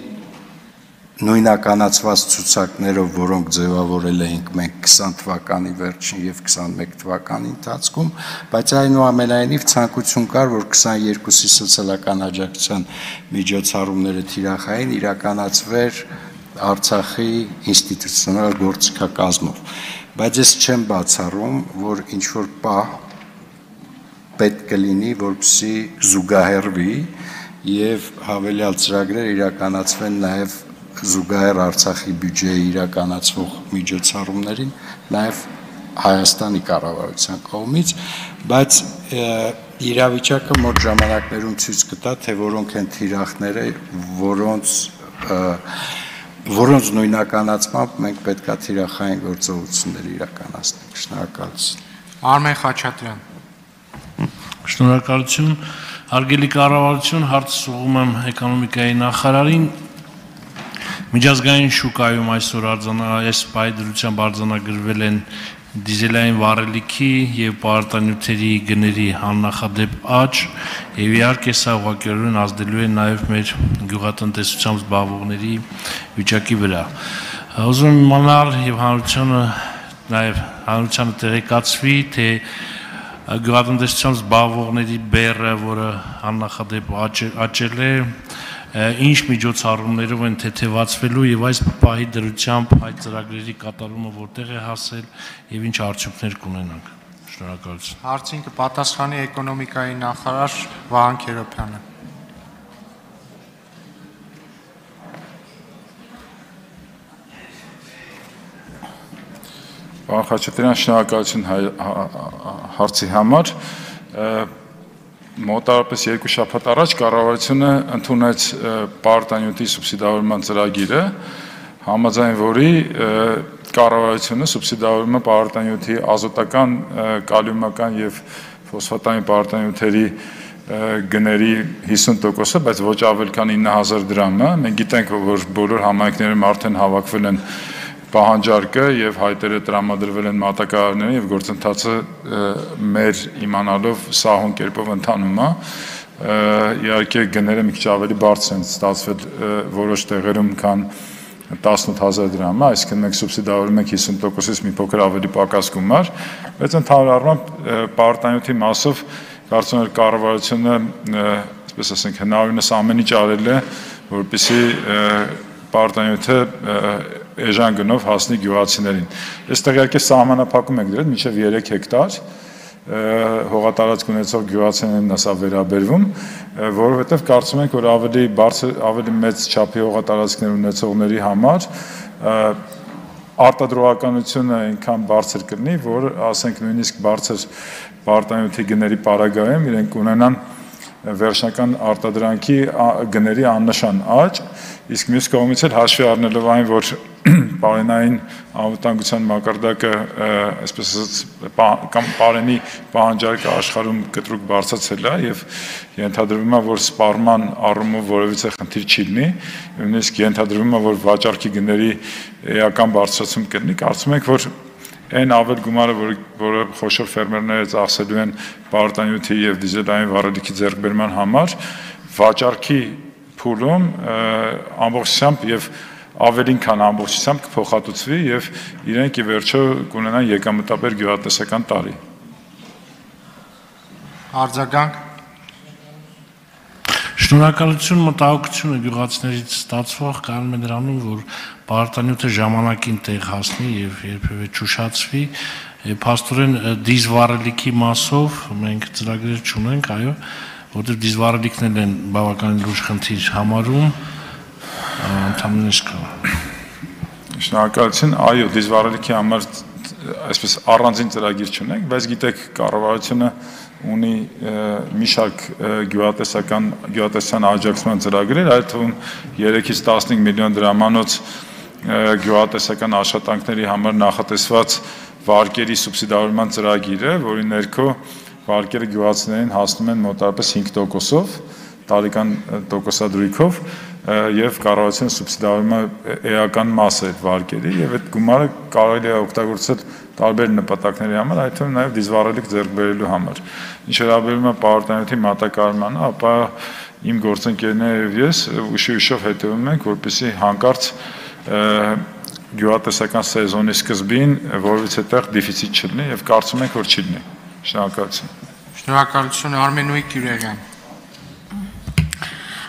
նույնականացված ցուցակներով, որոնք ձևավորել էինք մենք 20 թվականի վերջին եւ 21 թվականի ընթացքում, բայց այնուամենայնիվ ցանկություն կար, որ 22-ի սոցիալական աջակցության միջոցառումները թիրախային իրականացվեր Արցախի ինստիտուցիոնալ գործիքակազմով։ Բայց ես չեմ բացառում, որ ինչ որ պահ պետք կլինի, որպեսզի զուգահեռվի եւ հավելյալ ծրագրեր իրականացվեն նաեւ զուգահեռ Արցախի բյուջեի իրականացվող միջոցառումներին նաև Հայաստանի կառավարության կողմից, բայց իրավիճակը մոտ ժամանակներում ցույց կտա, թե որոնք են թիրախները, որոնց որոնց նույնականացմամբ մենք պետքա թիրախային գործողություններ իրականացնենք։ Շնորհակալություն։ Արմեն Խաչատրյան։ Շնորհակալություն։ Հարգելի կառավարություն, հարց ուղղում եմ էկոնոմիկայի նախարարին Միջազգային շուկայում այսօր արձանա այս պայդրությամբ արձանագրվել են դիզելային վառելիքի եւ պարտանյութերի գների աննախադեպ աճ եւ իհարկե սա ուղղակիորեն ազդելու է նաեւ մեր գյուղատնտեսությամբ զբաղվողների վիճակի վրա։ Ուզում եմ իմանալ եւ հանրությունը նաեւ հանրությանը տեղեկացվի, թե գյուղատնտեսությամբ զբաղվողների բեռը, որը աննախադեպ աճել է, ինչ միջոցառումներով են թեթևացվելու եւ այս պահի դրությամբ այդ ծրագրերի կատարումը որտեղ է հասել եւ ինչ արդյունքներ կունենանք։ Շնորհակալություն։ Հարցին կպատասխանի էկոնոմիկայի նախարար Վահան Քերոբյանը։ Պարոն Խաչատրյան, շնորհակալություն հարցի համար մոտարապես երկու շաբաթ առաջ կառավարությունը ընդունեց պարտանյութի սուբսիդավորման ծրագիրը, համաձայն որի կառավարությունը սուբսիդավորում է պարտանյութի ազոտական, կալիումական եւ ֆոսֆատային պարտանյութերի գների 50%-ը, բայց ոչ ավել քան 9000 դրամը։ Մենք գիտենք, որ բոլոր համայնքներում արդեն հավաքվել են պահանջարկը եւ հայտերը տրամադրվել են մատակարարներին եւ գործընթացը մեր իմանալով սահուն կերպով ընթանում է իհարկե գները մի քիչ ավելի բարձր են ստացվել որոշ տեղերում քան 18000 դրամը, այսինքն մենք սուբսիդավորում ենք 50%-ից մի փոքր ավելի պակաս գումար, բայց ընդհանուր առմամբ պարտանյութի մասով կարծում եմ կառավարությունը, այսպես ասենք, հնարավորինս ամեն ինչ արել է, որպեսզի պարտանյութը էժան գնով հասնի գյուղացիներին։ Այստեղ իհարկե սահմանափակում ենք դրել մինչև 3 հեկտար հողատարածք ունեցող գյուղացիներին նասա վերաբերվում, որովհետև կարծում ենք, որ ավելի բարձր, ավելի մեծ չափի հողատարածքներ ունեցողների համար արտադրողականությունը այնքան բարձր կլինի, որ ասենք նույնիսկ բարձր պարտանյութի գների պարագայում իրենք ունենան վերջնական արտադրանքի գների աննշան աճ, իսկ մյուս կողմից էլ հաշվի առնելով այն, որ պարենային անվտանգության մակարդակը, այսպես ասած, կամ պարենի պահանջարկը աշխարհում կտրուկ բարձրացել է եւ ենթադրվում է, որ սպառման առումով որևիցե խնդիր չի լինի, նույնիսկ ենթադրվում է, որ վաճառքի գների էական բարձրացում կլինի, կարծում ենք, որ այն ավել գումարը, որը որը խոշոր ֆերմերները ծախսելու են պարտանյութի եւ դիզելային վառելիքի ձեռքբերման համար, վաճառքի փուլում ամբողջությամբ եւ ավելին քան ամբողջությամբ կփոխհատուցվի եւ իրենք ի վերջո կունենան եկամտաբեր գյուղատնտեսական տարի։ Արձագանք Շնորհակալություն մտահոգությունը գյուղացիներից ստացվող կանոն է դրանում, որ պարտանյութը ժամանակին տեղ հասնի եւ երբեւե ճուշացվի։ Փաստորեն դիզվառելիքի մասով մենք ծրագրեր չունենք, այո, որտեղ դիզվառելիքներն են բավականին լուրջ խնդիր համարում ընդհանրապես կա։ Շնորհակալություն, այո, դիզվառելիքի համար այսպես առանձին ծրագիր չունենք, բայց գիտեք կառավարությունը ունի մի շարք գյուղատնտեսական գյուղատնտեսական աջակցման ծրագրեր, այդ թվում 3-ից 15 միլիոն դրամանոց գյուղատնտեսական աշխատանքների համար նախատեսված վարկերի սուբսիդավորման ծրագիրը, որի ներքո վարկերը գյուղացիներին հասնում են մոտավորապես 5%-ով, տարեկան տոկոսադրույքով եւ կառավարությունը սուբսիդավորում է էական մասը այդ վարկերի եւ այդ գումարը կարելի է օգտագործել տարբեր նպատակների համար, այդ թվում նաև դիզվառելիք ձեռք բերելու համար։ Ինչ հրավերում է պարտանյութի մատակարարմանը, ապա իմ գործընկերները եւ ես ուշի ուշով հետևում ենք, որպեսզի հանկարծ գյուղատնտեսական սեզոնի սկզբին որովից այդտեղ դեֆիցիտ չլինի եւ կարծում ենք, որ չի լինի։ Շնորհակալություն։ Շնորհակալություն Արմենուի Կյուրեղյան։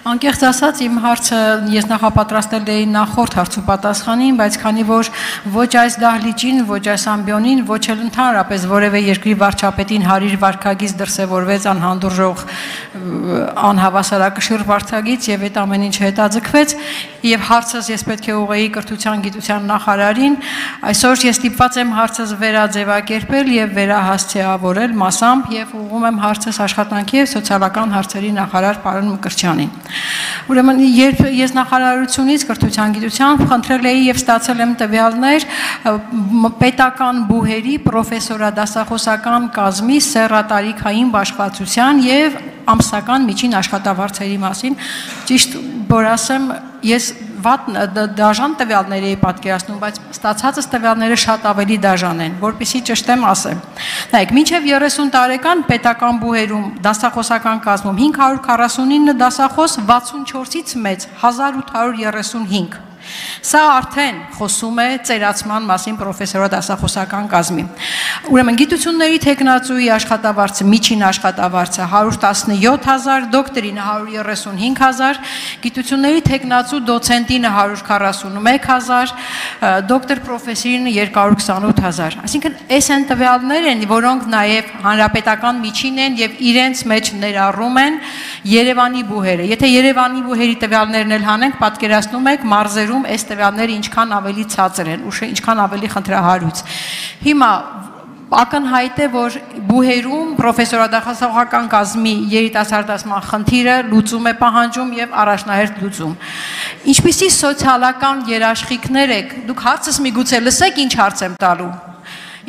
Անկեղծ ասած, իմ հարցը ես նախապատրաստել էի նախորդ հարցու պատասխանին, բայց քանի որ ոչ այս դահլիճին, ոչ այս ամբիոնին, ոչ էլ ընդհանրապես որևէ երկրի վարչապետին հարիր վարկագից դրսևորվեց անհանդուրժող անհավասարակշիռ վարչագից եւ այդ ամեն ինչը հետաձգվեց եւ հարցս ես պետք է ուղեի կրթության գիտության նախարարին այսօր ես ստիպված եմ հարցս վերաձևակերպել եւ վերահասցեավորել մասամբ եւ ուղում եմ հարցս աշխատանքի եւ սոցիալական հարցերի նախարար պարոն Մկրտչյանին Ուրեմն երբ ես նախարարությունից կրթության գիտության խնդրել էի եւ ստացել եմ տվյալներ պետական բուհերի պրոֆեսորադասախոսական կազմի սերատարիքային բաշխվածության եւ ամսական միջին աշխատավարձերի մասին ճիշտ որ ասեմ ես վատ դաժան տվյալներ էի պատկերացնում, բայց ստացածս տվյալները շատ ավելի դաժան են, որpիսի ճշտեմ ասեմ։ Նայեք, մինչև 30 տարեկան պետական բուհերում դասախոսական կազմում 549 դասախոս 64-ից մեծ 1835 Սա արդեն խոսում է ծերացման մասին պրոֆեսորոտ ասախոսական կազմի։ Ուրեմն գիտությունների տեխնացուի աշխատավարձը, միջին աշխատավարձը 117000, դոկտորինը 135000, գիտությունների տեխնացու դոցենտինը 141000, դոկտոր պրոֆեսորինը 228000։ Այսինքն այս են տվյալներ են, որոնք նաև հանրապետական միջին են եւ իրենց մեջ ներառում են Երևանի բուհերը։ Եթե Երևանի բուհերի տվյալներն էլ հանենք, պատկերացնում եք մարզերում դեպքում այս տվյալները ինչքան ավելի ցածր են, ու ինչքան ավելի խնդրահարույց։ Հիմա ակնհայտ է, որ բուհերում պրոֆեսորադասախոսական կազմի երիտասարդացման խնդիրը լուծում է պահանջում եւ առաջնահերթ լուծում։ Ինչպիսի սոցիալական երաշխիքներ եք, դուք հարցս միգուցե լսեք ինչ հարց եմ տալու։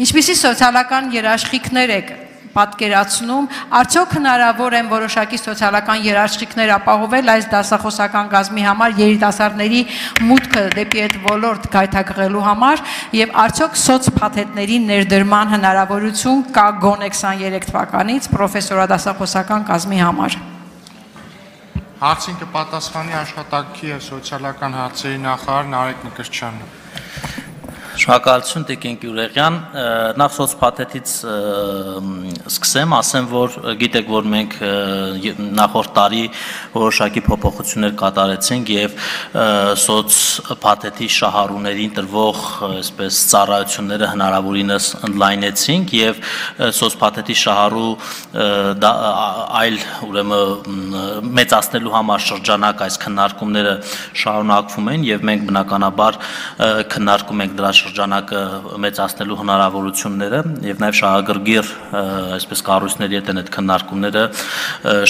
Ինչպիսի սոցիալական երաշխիքներ եք պատկերացնում, արդյոք հնարավոր են որոշակի սոցիալական երաշխիքներ ապահովել այս դասախոսական գազմի համար երիտասարդների մուտքը դեպի այդ ոլորտ գայթակղելու համար եւ արդյոք սոցփաթեթների ներդրման հնարավորություն կա գոնե 23 թվականից պրոֆեսորադասախոսական գազմի համար։ Հարցին կպատասխանի աշխատանքի եւ սոցիալական հարցերի նախարար Նարեկ Մկրտչյանը։ Շնորհակալություն Տիկին Գյուրեղյան, նախ սոցփաթեթից սկսեմ, ասեմ, որ գիտեք, որ մենք նախորդ տարի որոշակի փոփոխություններ կատարեցինք եւ սոցփաթեթի շահառուներին տրվող, այսպես ծառայությունները հնարավորինս ընդլայնեցինք եւ սոցփաթեթի շահառու այլ ուրեմն մեծացնելու համար շրջանակ այս քննարկումները շարունակվում են եւ մենք բնականաբար քննարկում ենք դրա շրջանակը մեծացնելու հնարավորությունները եւ նաեւ շահագրգիռ այսպես կառույցների հետ են այդ քննարկումները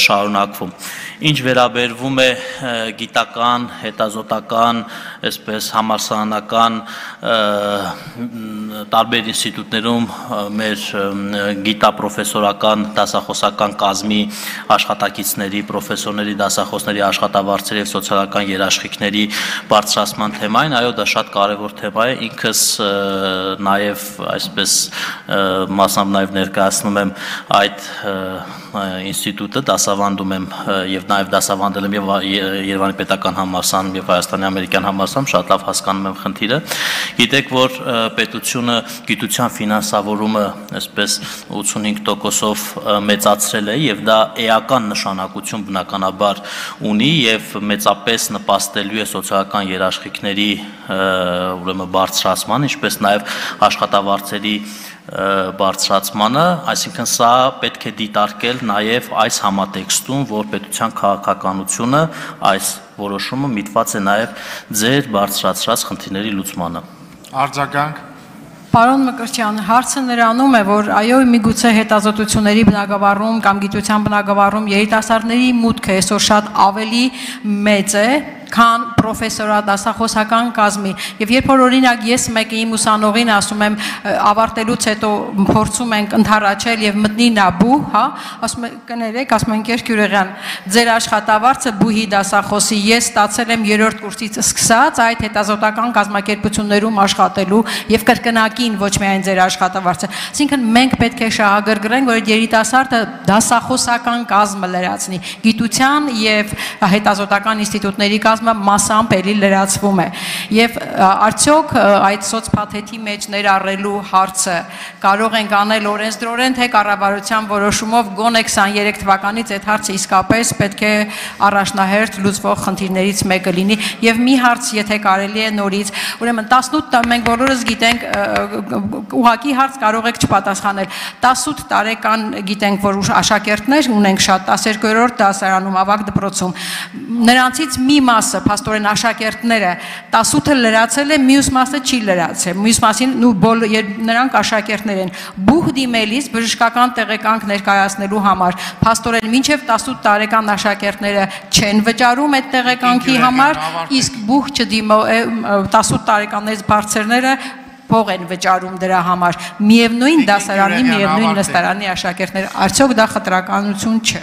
շարունակվում։ Ինչ վերաբերվում է գիտական, հետազոտական, այսպես համալսարանական տարբեր ինստիտուտներում մեր գիտապրոֆեսորական դասախոսական կազմի աշխատակիցների, պրոֆեսորների, դասախոսների աշխատավարձերի եւ սոցիալական երաշխիքների բարձրացման թեմային, այո, դա շատ կարեւոր թեմա է։ Ինքս նաեւ այսպես մասամբ նաեւ ներկայացնում եմ այդ ինստիտուտը, դասավանդում եմ եւ նաև դասավանդել եմ եւ Երևանի պետական համալսարանում եւ Հայաստանի ամերիկյան համալսարանում շատ լավ հասկանում եմ խնդիրը։ Գիտեք, որ պետությունը գիտության ֆինանսավորումը այսպես 85%-ով մեծացրել է եւ դա էական նշանակություն բնականաբար ունի եւ մեծապես նպաստելու է սոցիալական երաշխիքների ուրեմն բարձրացման, ինչպես նաեւ աշխատավարձերի բարձրացմանը, այսինքն սա պետք է դիտարկել նաև այս համատեքստում, որ պետության քաղաքականությունը այս որոշումը միտված է նաև ձեր բարձրացրած խնդիրների լուծմանը։ Արձագանք Պարոն Մկրտչյան, հարցը նրանում է, որ այո, միգուցե հետազոտությունների բնագավառում կամ գիտության բնագավառում երիտասարդների մուտքը այսօր շատ ավելի մեծ է, քան պրոֆեսորադասախոսական կազմի։ Եւ երբ որ օրինակ ես մեկը իմ ուսանողին ասում եմ ավարտելուց հետո փորձում ենք ընթառաջել եւ մտնի նաբու, հա, ասում եմ կներեք, ասում են Կեր Գյուրեղյան, ձեր աշխատավարձը բուհի դասախոսի ես ստացել եմ երրորդ կուրսից սկսած այդ հետազոտական կազմակերպություններում աշխատելու եւ կրկնակին ոչ միայն ձեր աշխատավարձը։ Այսինքն մենք պետք է շահագրգռենք, որ երիտասարդը դասախոսական կազմը լրացնի գիտության եւ հետազոտական ինստիտուտների կազմ կազմը մասամբ էլի լրացվում է եւ արդյոք այդ սոցփաթեթի մեջ ներառելու հարցը կարող ենք անել օրենսդրորեն թե կառավարության որոշումով գոնե 23 թվականից այդ հարցը իսկապես պետք է առաջնահերթ լուծվող խնդիրներից մեկը լինի եւ մի հարց եթե կարելի է նորից ուրեմն 18 մենք բոլորս գիտենք ուղակի հարց կարող եք չպատասխանել 18 տարեկան գիտենք որ աշակերտներ ունենք շատ 12-րդ դասարանում ավակ դպրոցում նրանցից մի մաս մասը, փաստորեն աշակերտները 18-ը լրացել է, մյուս մասը չի լրացել։ Մյուս մասին ու բոլ նրանք աշակերտներ են։ Բուհ դիմելիս բժշկական տեղեկանք ներկայացնելու համար փաստորեն մինչև 18 տարեկան աշակերտները չեն վճարում այդ տեղեկանքի համար, իսկ բուհ չդիմո 18 տարեկաններից բարձրները փող են վճարում դրա համար։ Միևնույն դասարանի, միևնույն նստարանի աշակերտներ, արդյոք դա խտրականություն չէ։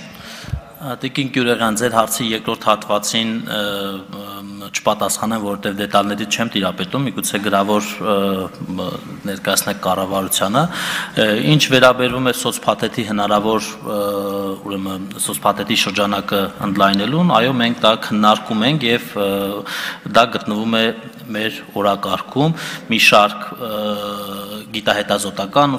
Տիկին Գյուրեղյան ձեր հարցի երկրորդ հատվածին չպատասխանեմ, որովհետև դետալների չեմ տիրապետում, միգուցե գրավոր ներկայացնեք կառավարությանը։ Ինչ վերաբերվում է սոցփաթեթի հնարավոր ուրեմն սոցփաթեթի շրջանակը ընդլայնելուն, այո, մենք դա քննարկում ենք եւ դա գտնվում է մեր օրակարգում մի շարք գիտահետազոտական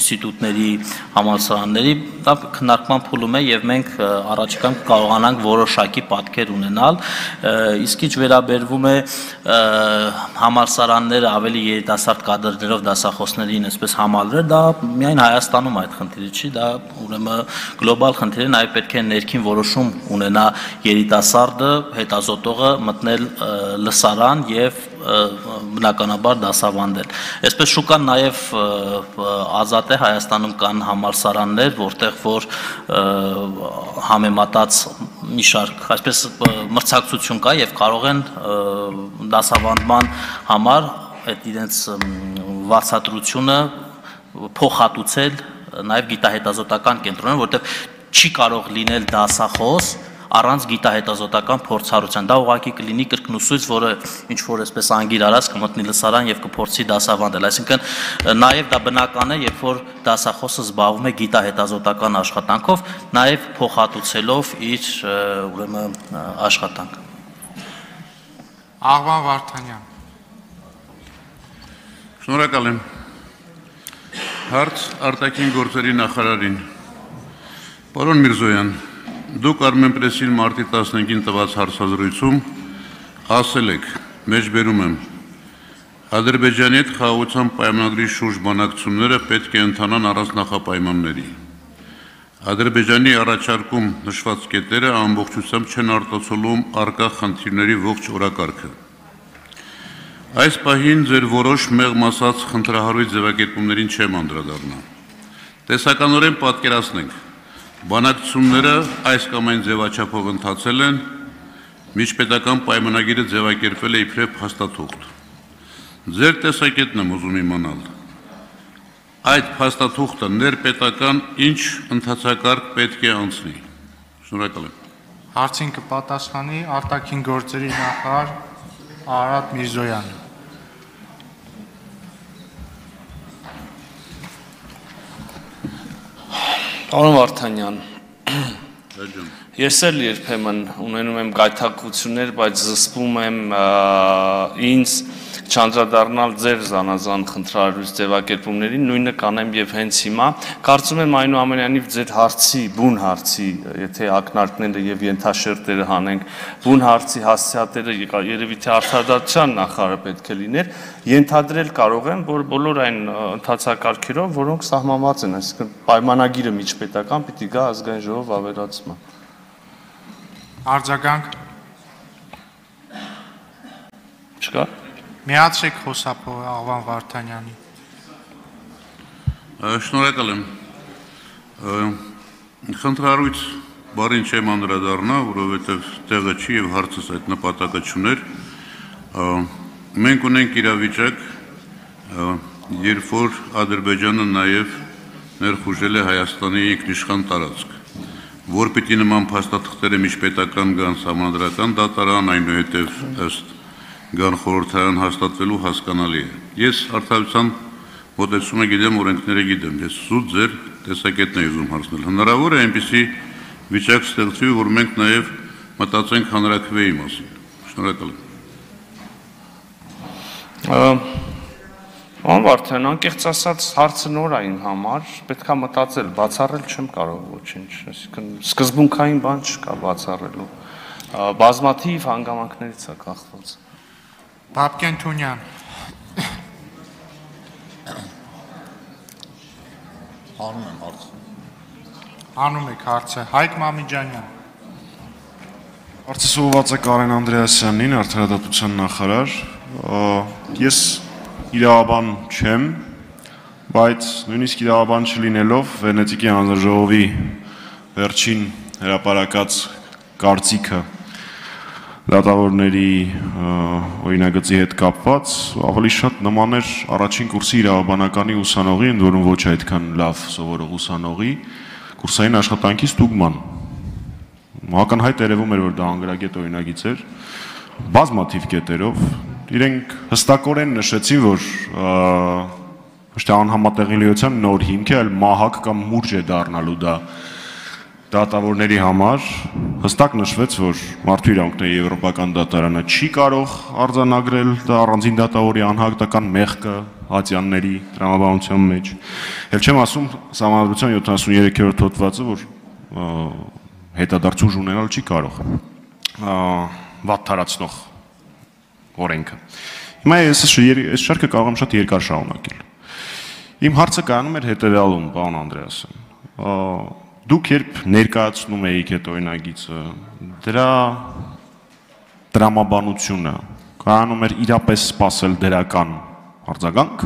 ինստիտուտների համալսարանների դա քննարկման փուլում է եւ մենք առաջիկայում կարողանանք որոշակի պատկեր ունենալ իսկ ինչ վերաբերվում է համալսարանները ավելի երիտասարդ կադրերով դասախոսներին այսպես համալրել դա միայն Հայաստանում այդ խնդիրը չի դա ուրեմն գլոբալ խնդիր է նաեւ պետք է ներքին որոշում ունենա երիտասարդը հետազոտողը մտնել լսարան եւ բնականաբար դասավանդել։ Այսպես շուկան նաև ազատ է Հայաստանում կան համալսարաններ, որտեղ որ համեմատած մի շարք, այսպես մրցակցություն կա եւ կարող են դասավանդման համար այդ իրենց վարձատրությունը փոխհատուցել նաև գիտահետազոտական կենտրոնը, որտեղ չի կարող լինել դասախոս, առանց գիտահետազոտական փորձառության։ Դա ուղղակի կլինի կրկնուսույց, որը ինչ որ այսպես անգիր արած կմտնի լսարան եւ կփորձի դասավանդել։ Այսինքն նաեւ դա բնական է, երբ որ դասախոսը զբաղվում է գիտահետազոտական աշխատանքով, նաեւ փոխհատուցելով իր ուրեմն աշխատանքը։ Աղվան Վարդանյան Շնորհակալ եմ։ Հարց արտաքին գործերի նախարարին։ Պարոն Միրզոյան, Դուք Armenpress-ին մարտի 15-ին տված հարցազրույցում ասել եք. մեջբերում եմ. Ադրբեջանի հետ խաղաղության պայմանագրի շուրջ բանակցությունները պետք է ընթանան առանց նախապայմանների։ Ադրբեջանի առաջարկում նշված կետերը ամբողջությամբ չեն արտացոլում արկա խնդիրների ողջ օրակարգը։ Այս պահին ձեր որոշ մեղմ ասած խնդրահարույց ձևակերպումներին չեմ անդրադառնա։ Տեսականորեն պատկերացնենք, Բանակցությունները այս կամ այն ձևաչափով ընթացել են, միջպետական պայմանագիրը ձևակերպվել է իբրև փաստաթուղթ։ Ձեր տեսակետն եմ ուզում իմանալ։ Այդ փաստաթուղթը ներպետական ինչ ընթացակարգ պետք է անցնի։ Շնորհակալ եմ։ Հարցին կպատասխանի արտաքին գործերի նախարար Արարատ Միրզոյանը։ Պարոն Վարդանյան, ես էլ երբեմն ունենում եմ գայթակղություններ, բայց զսպում եմ ինձ չանդրադառնալ ձեր զանազան խնդրարույց ձևակերպումներին, նույնը կանեմ եւ հենց հիմա։ Կարծում եմ այնուամենայնիվ ձեր հարցի, բուն հարցի, եթե ակնարկները եւ ենթաշերտերը հանենք, բուն հարցի հասցեատերը երևի թե արդարադատության նախարարը պետք է լիներ, ենթադրել կարող եմ, որ բոլոր այն ընդհանցակարգերով, որոնք սահմանված են, այսինքն պայմանագիրը միջպետական պիտի գա ազգային ժողով ավերացման։ Արձագանք Չկա։ Միացեք խոսափողը Աղվան Վարդանյանի։ Շնորհակալ եմ։ Խնդրարույց բառին չեմ անդրադառնա, որովհետև տեղը չի եւ հարցս այդ նպատակը չուներ։ Մենք ունենք իրավիճակ, երբ որ Ադրբեջանը նաեւ ներխուժել է Հայաստանի ինքնիշխան տարածք, որ պիտի նման փաստաթղթերը միջպետական գան համանդրական դատարան այնուհետև ըստ գան խորհրդարան հաստատվելու հասկանալի է։ Ես արդարության մոտեցումը գիտեմ, օրենքները գիտեմ։ Ես սուտ ձեր տեսակետն եմ ուզում հարցնել։ Հնարավոր է այնպեսի վիճակ ստեղծվի, որ մենք նաև մտածենք հանրակրվեի մասին։ Շնորհակալ եմ։ Ան Վարդան, անկեղծ ասած, հարցը նոր իմ համար, պետքա մտածել, բացառել չեմ կարող ոչինչ, այսինքն սկզբունքային բան չկա բացառելու։ Բազմաթիվ հանգամանքներից է կախված։ Բաբկեն Թունյան։ Անում եմ հարցը։ Անում եք հարցը։ Հայկ Մամիջանյան։ Հարցը սովված է Կարեն Անդրեասյանին, արդարադատության նախարար։ Ես իրավաբան չեմ, բայց նույնիսկ իրավաբան չլինելով Վենետիկի հանձնաժողովի վերջին հրապարակած կարծիքը դատավորների օրինագծի հետ կապված ավելի շատ նման էր առաջին կուրսի իրավաբանականի ուսանողի, ընդ որում ոչ այդքան լավ սովորող ուսանողի կուրսային աշխատանքի ստուգման։ Ակնհայտ երևում էր, որ դա անգրագետ օրինագիծ էր, բազմաթիվ կետերով իրենք հստակորեն նշեցին, որ ոչ թե անհամատեղելիության նոր հիմք է, այլ մահակ կամ մուրջ է դառնալու դա դատավորների համար հստակ նշվեց, որ մարդու իրավունքների եվրոպական դատարանը չի կարող արձանագրել դա առանձին դատավորի անհատական մեղքը հատյանների տրամաբանության մեջ։ Էլ չեմ ասում համանդրության 73-րդ հոդվածը, որ հետադարձ ուժ ունենալ չի կարող վատ տարածնող օրենքը։ Հիմա ես շարքը կարող եմ շատ երկար շարունակել։ Իմ հարցը կանում էր հետևյալում, պարոն Անդրեասյան։ Դուք երբ ներկայացնում էիք այդ օրինագիծը, դրա դրամաբանությունը կանում էր իրապես սпасել դրական արձագանք,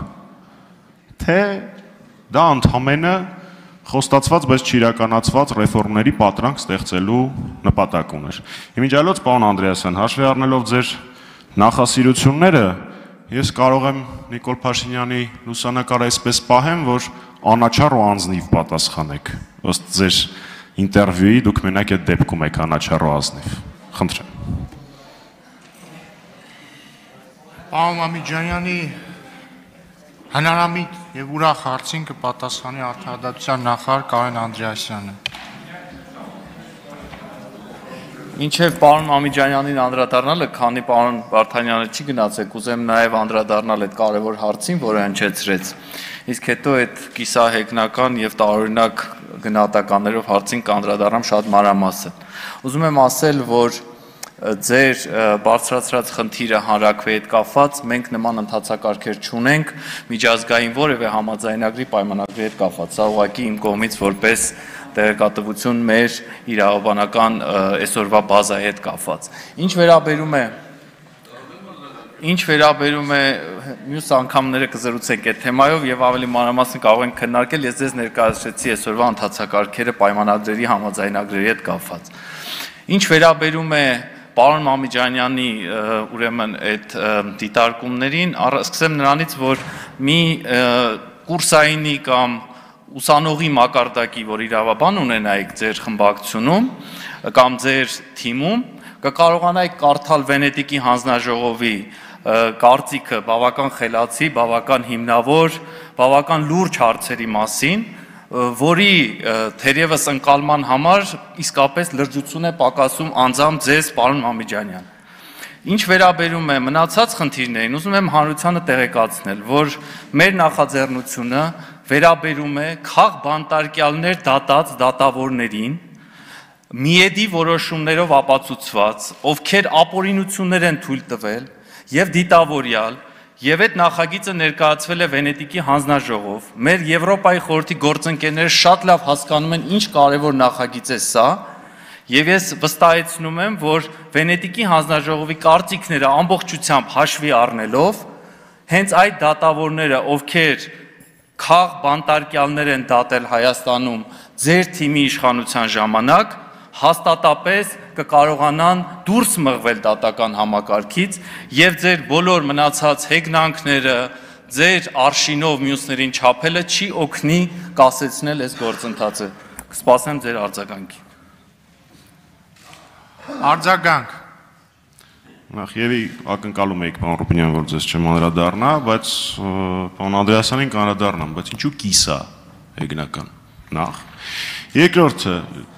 թե դա ընդհանրը խոստացված, բայց չիրականացված ռեֆորմների պատրանք ստեղծելու նպատակ ուներ։ Իմիջալոց պարոն Անդրեասյան, հաշվի առնելով ձեր նախասիրությունները, ես կարող եմ Նիկոլ Փաշինյանի լուսանկարը այսպես պահեմ, որ անաչառ ու անձնիվ պատասխանեք ըստ ձեր ինտերվյուի դուք մենակ այդ դեպքում եք անաչառ ու ազնիվ խնդրեմ Պարոն Մամիջանյանի հնարամիտ եւ ուրախ հարցին կպատասխանի արտահայտության նախարար Կարեն Անդրեասյանը Ինչև պարոն Մամիջանյանին անդրադառնալը, քանի պարոն Վարդանյանը չի գնացել, կուզեմ նաև անդրադառնալ այդ կարևոր հարցին, որը հնչեցրեց իսկ հետո այդ կիսահեգնական եւ տարօրինակ գնահատականներով հարցին կանդրադառնամ շատ մանրամասն։ Ուզում եմ ասել, որ ձեր բարձրացրած խնդիրը հանրակրվի հետ կապված մենք նման ընթացակարգեր չունենք միջազգային որևէ համաձայնագրի պայմանագրի հետ կապված։ Սա ուղղակի իմ կողմից որպես տեղեկատվություն մեր իրավաբանական այսօրվա բազայի հետ կապված։ Ինչ վերաբերում է Ինչ վերաբերում է մյուս անգամները կզրուցենք այդ թեմայով եւ ավելի մանրամասն կարող ենք քննարկել, ես ձեզ ներկայացրեցի այսօրվա ընթացակարգերը պայմանագրերի համաձայնագրերի հետ կապված։ Ինչ վերաբերում է պարոն Մամիջանյանի ուրեմն այդ դիտարկումներին, սկսեմ նրանից, որ մի կուրսայինի կամ ուսանողի մակարդակի, որ իրավաբան ունենայիք ձեր խմբակցությունում կամ ձեր թիմում, կկարողանայիք կարդալ Վենետիկի հանձնաժողովի կարծիքը բավական խելացի, բավական հիմնավոր, բավական լուրջ հարցերի մասին, որի թերևս ընկալման համար իսկապես լրջություն է պակասում անձամ ձեզ, պարոն Մամիջանյան։ Ինչ վերաբերում է մնացած խնդիրներին, ուզում եմ հանրությանը տեղեկացնել, որ մեր նախաձեռնությունը վերաբերում է խաղ բանտարկյալներ դատած դատավորներին, միեդի որոշումներով ապացուցված, ովքեր ապօրինություններ են թույլ տվել, եւ դիտավորյալ եւ այդ նախագիծը ներկայացվել է Վենետիկի հանձնաժողով։ Մեր Եվրոպայի խորհրդի գործընկերները շատ լավ հասկանում են ինչ կարևոր նախագիծ է սա, եւ ես վստահեցնում եմ, որ Վենետիկի հանձնաժողովի կարծիքները ամբողջությամբ հաշվի առնելով հենց այդ դատավորները, ովքեր խաղ բանտարկյալներ են դատել Հայաստանում ձեր թիմի իշխանության ժամանակ, հաստատապես կկարողանան դուրս մղվել դատական համակարգից եւ ձեր բոլոր մնացած հեգնանքները ձեր արշինով մյուսներին չափելը չի օգնի կասեցնել այս գործընթացը։ Կսպասեմ ձեր արձագանքի։ Արձագանք Նախ եւի ակնկալում եք պարոն Ռուբինյան, որ ձեզ չեմ անդրադառնա, բայց պարոն Անդրեասյանին կանրադառնամ, բայց ինչու կիսա հեգնական։ Նախ. Երկրորդը,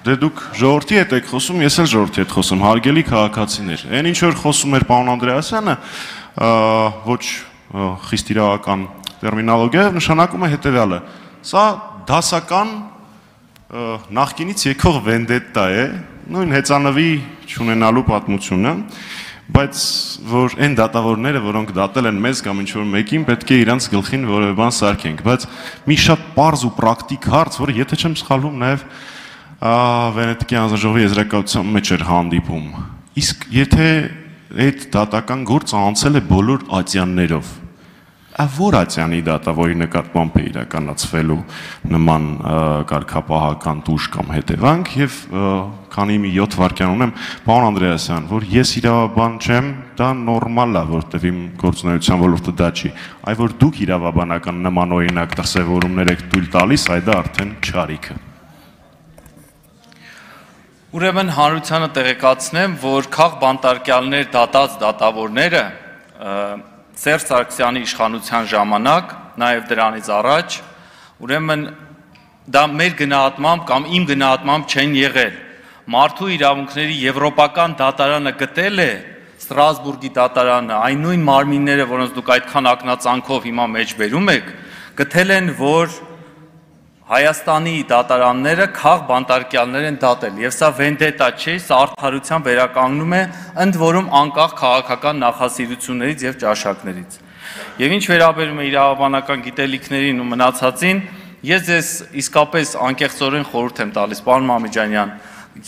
դե դուք ժողովրդի հետ եք խոսում, ես էլ ժողովրդի հետ խոսում, հարգելի քաղաքացիներ։ Այն ինչ որ խոսում էր պարոն Անդրեասյանը, ոչ խիստ իրավական տերմինոլոգիայով նշանակում է հետեւյալը։ Սա դասական նախկինից եկող վենդետա է, նույն հեծանվի ճանենալու պատմությունը, բայց որ այն դատավորները, որոնք դատել են մեզ կամ ինչ-որ մեկին, պետք է իրանց գլխին որևէ բան սարքենք, բայց մի շատ པարզ ու պրակտիկ հարց, որը եթե չեմ սխալվում, նաև Վենետիկի հանձնաժողովի եզրակացության մեջ էր հանդիպում։ Իսկ եթե այդ դատական գործը անցել է բոլոր ատյաններով, որ ատյանի դատավորի նկատմամբ է իրականացվելու նման կարգապահական դուժ կամ հետևանք եւ քանի մի 7 վայրկյան ունեմ պարոն Անդրեասյան որ ես իրավաբան չեմ դա նորմալ է որտեվ իմ գործունեության ոլորտը դա չի այ որ դուք իրավաբանական նման օրինակ դրսևորումներ եք թույլ տալիս այ դա արդեն չարիքը Ուրեմն հանրությանը տեղեկացնեմ, որ քաղ բանտարկյալներ դատած դատավորները Սերժ Սարգսյանի իշխանության ժամանակ, նաև դրանից առաջ, ուրեմն դա մեր գնահատմամբ կամ իմ գնահատմամբ չեն եղել։ Մարդու իրավունքների եվրոպական դատարանը գտել է Ստրասբուրգի դատարանը, այն նույն մարմինները, որոնց դուք այդքան ակնածանքով հիմա մեջ բերում եք, գտել են, որ Հայաստանի դատարանները քաղ բանտարկյալներ են դատել եւ սա վենդետա չէ, սա արդարության վերականգնում է ընդ որում անկախ քաղաքական նախասիրություններից եւ ճաշակներից։ Եվ ինչ վերաբերում է իրավաբանական գիտելիքներին ու մնացածին, ես ձեզ իսկապես անկեղծորեն խորհուրդ եմ տալիս, պարոն Մամիջանյան,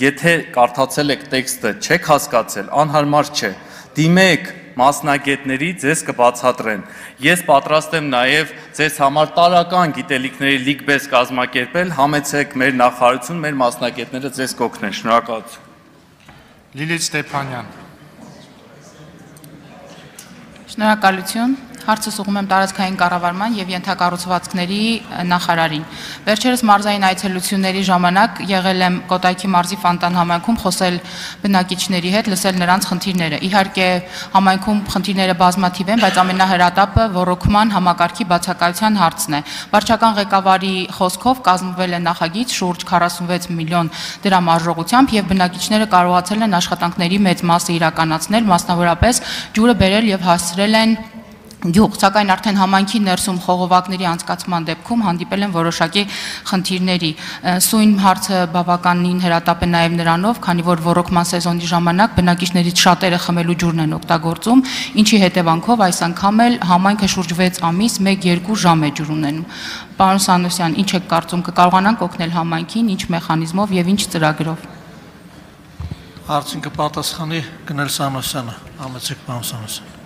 եթե կարդացել եք տեքստը, չեք հասկացել, անհարմար չէ։ Դիմեք մասնագետների ձեզ կբացատրեն։ Ես պատրաստ եմ նաև ձեզ համար տարական գիտելիքների լիգբես կազմակերպել, համեցեք մեր նախարարություն, մեր մասնագետները ձեզ կօգնեն։ Շնորհակալություն։ Լիլիթ Ստեփանյան Շնորհակալություն հարցս ուղում եմ տարածքային կառավարման եւ ենթակառուցվածքների նախարարին։ Վերջերս մարզային այցելությունների ժամանակ եղել եմ Կոտայքի մարզի Ֆանտան համայնքում խոսել բնակիչների հետ, լսել նրանց խնդիրները։ Իհարկե համայնքում խնդիրները բազմաթիվ են, բայց ամենահրատապը ռոռոկման համակարգի բացակայության հարցն է։ Վարչական ղեկավարի խոսքով կազմվել է նախագիծ շուրջ 46 միլիոն դրամ արժողությամբ եւ բնակիչները կարողացել են աշխատանքների մեծ մասը իրականացնել, մասնավորապես ջուրը բերել եւ հասցրել են գյուղ, սակայն արդեն համայնքի ներսում խողովակների անցկացման դեպքում հանդիպել են որոշակի խնդիրների։ Սույն հարցը բավականին հրատապ է նաև նրանով, քանի որ ռոռոկման սեզոնի ժամանակ բնակիչներից շատերը խմելու ջուրն են օգտագործում, ինչի հետևանքով այս անգամ էլ համայնքը շուրջ 6 ամիս 1-2 ժամ է ջուր ունենում։ Պարոն Սանոսյան, ինչ եք կարծում, կկարողանանք օգնել համայնքին, ինչ մեխանիզմով եւ ինչ ծրագրով։ Հարցին կպատասխանի գնել Սանոսյանը, ամեցեք պարոն Սանոսյան։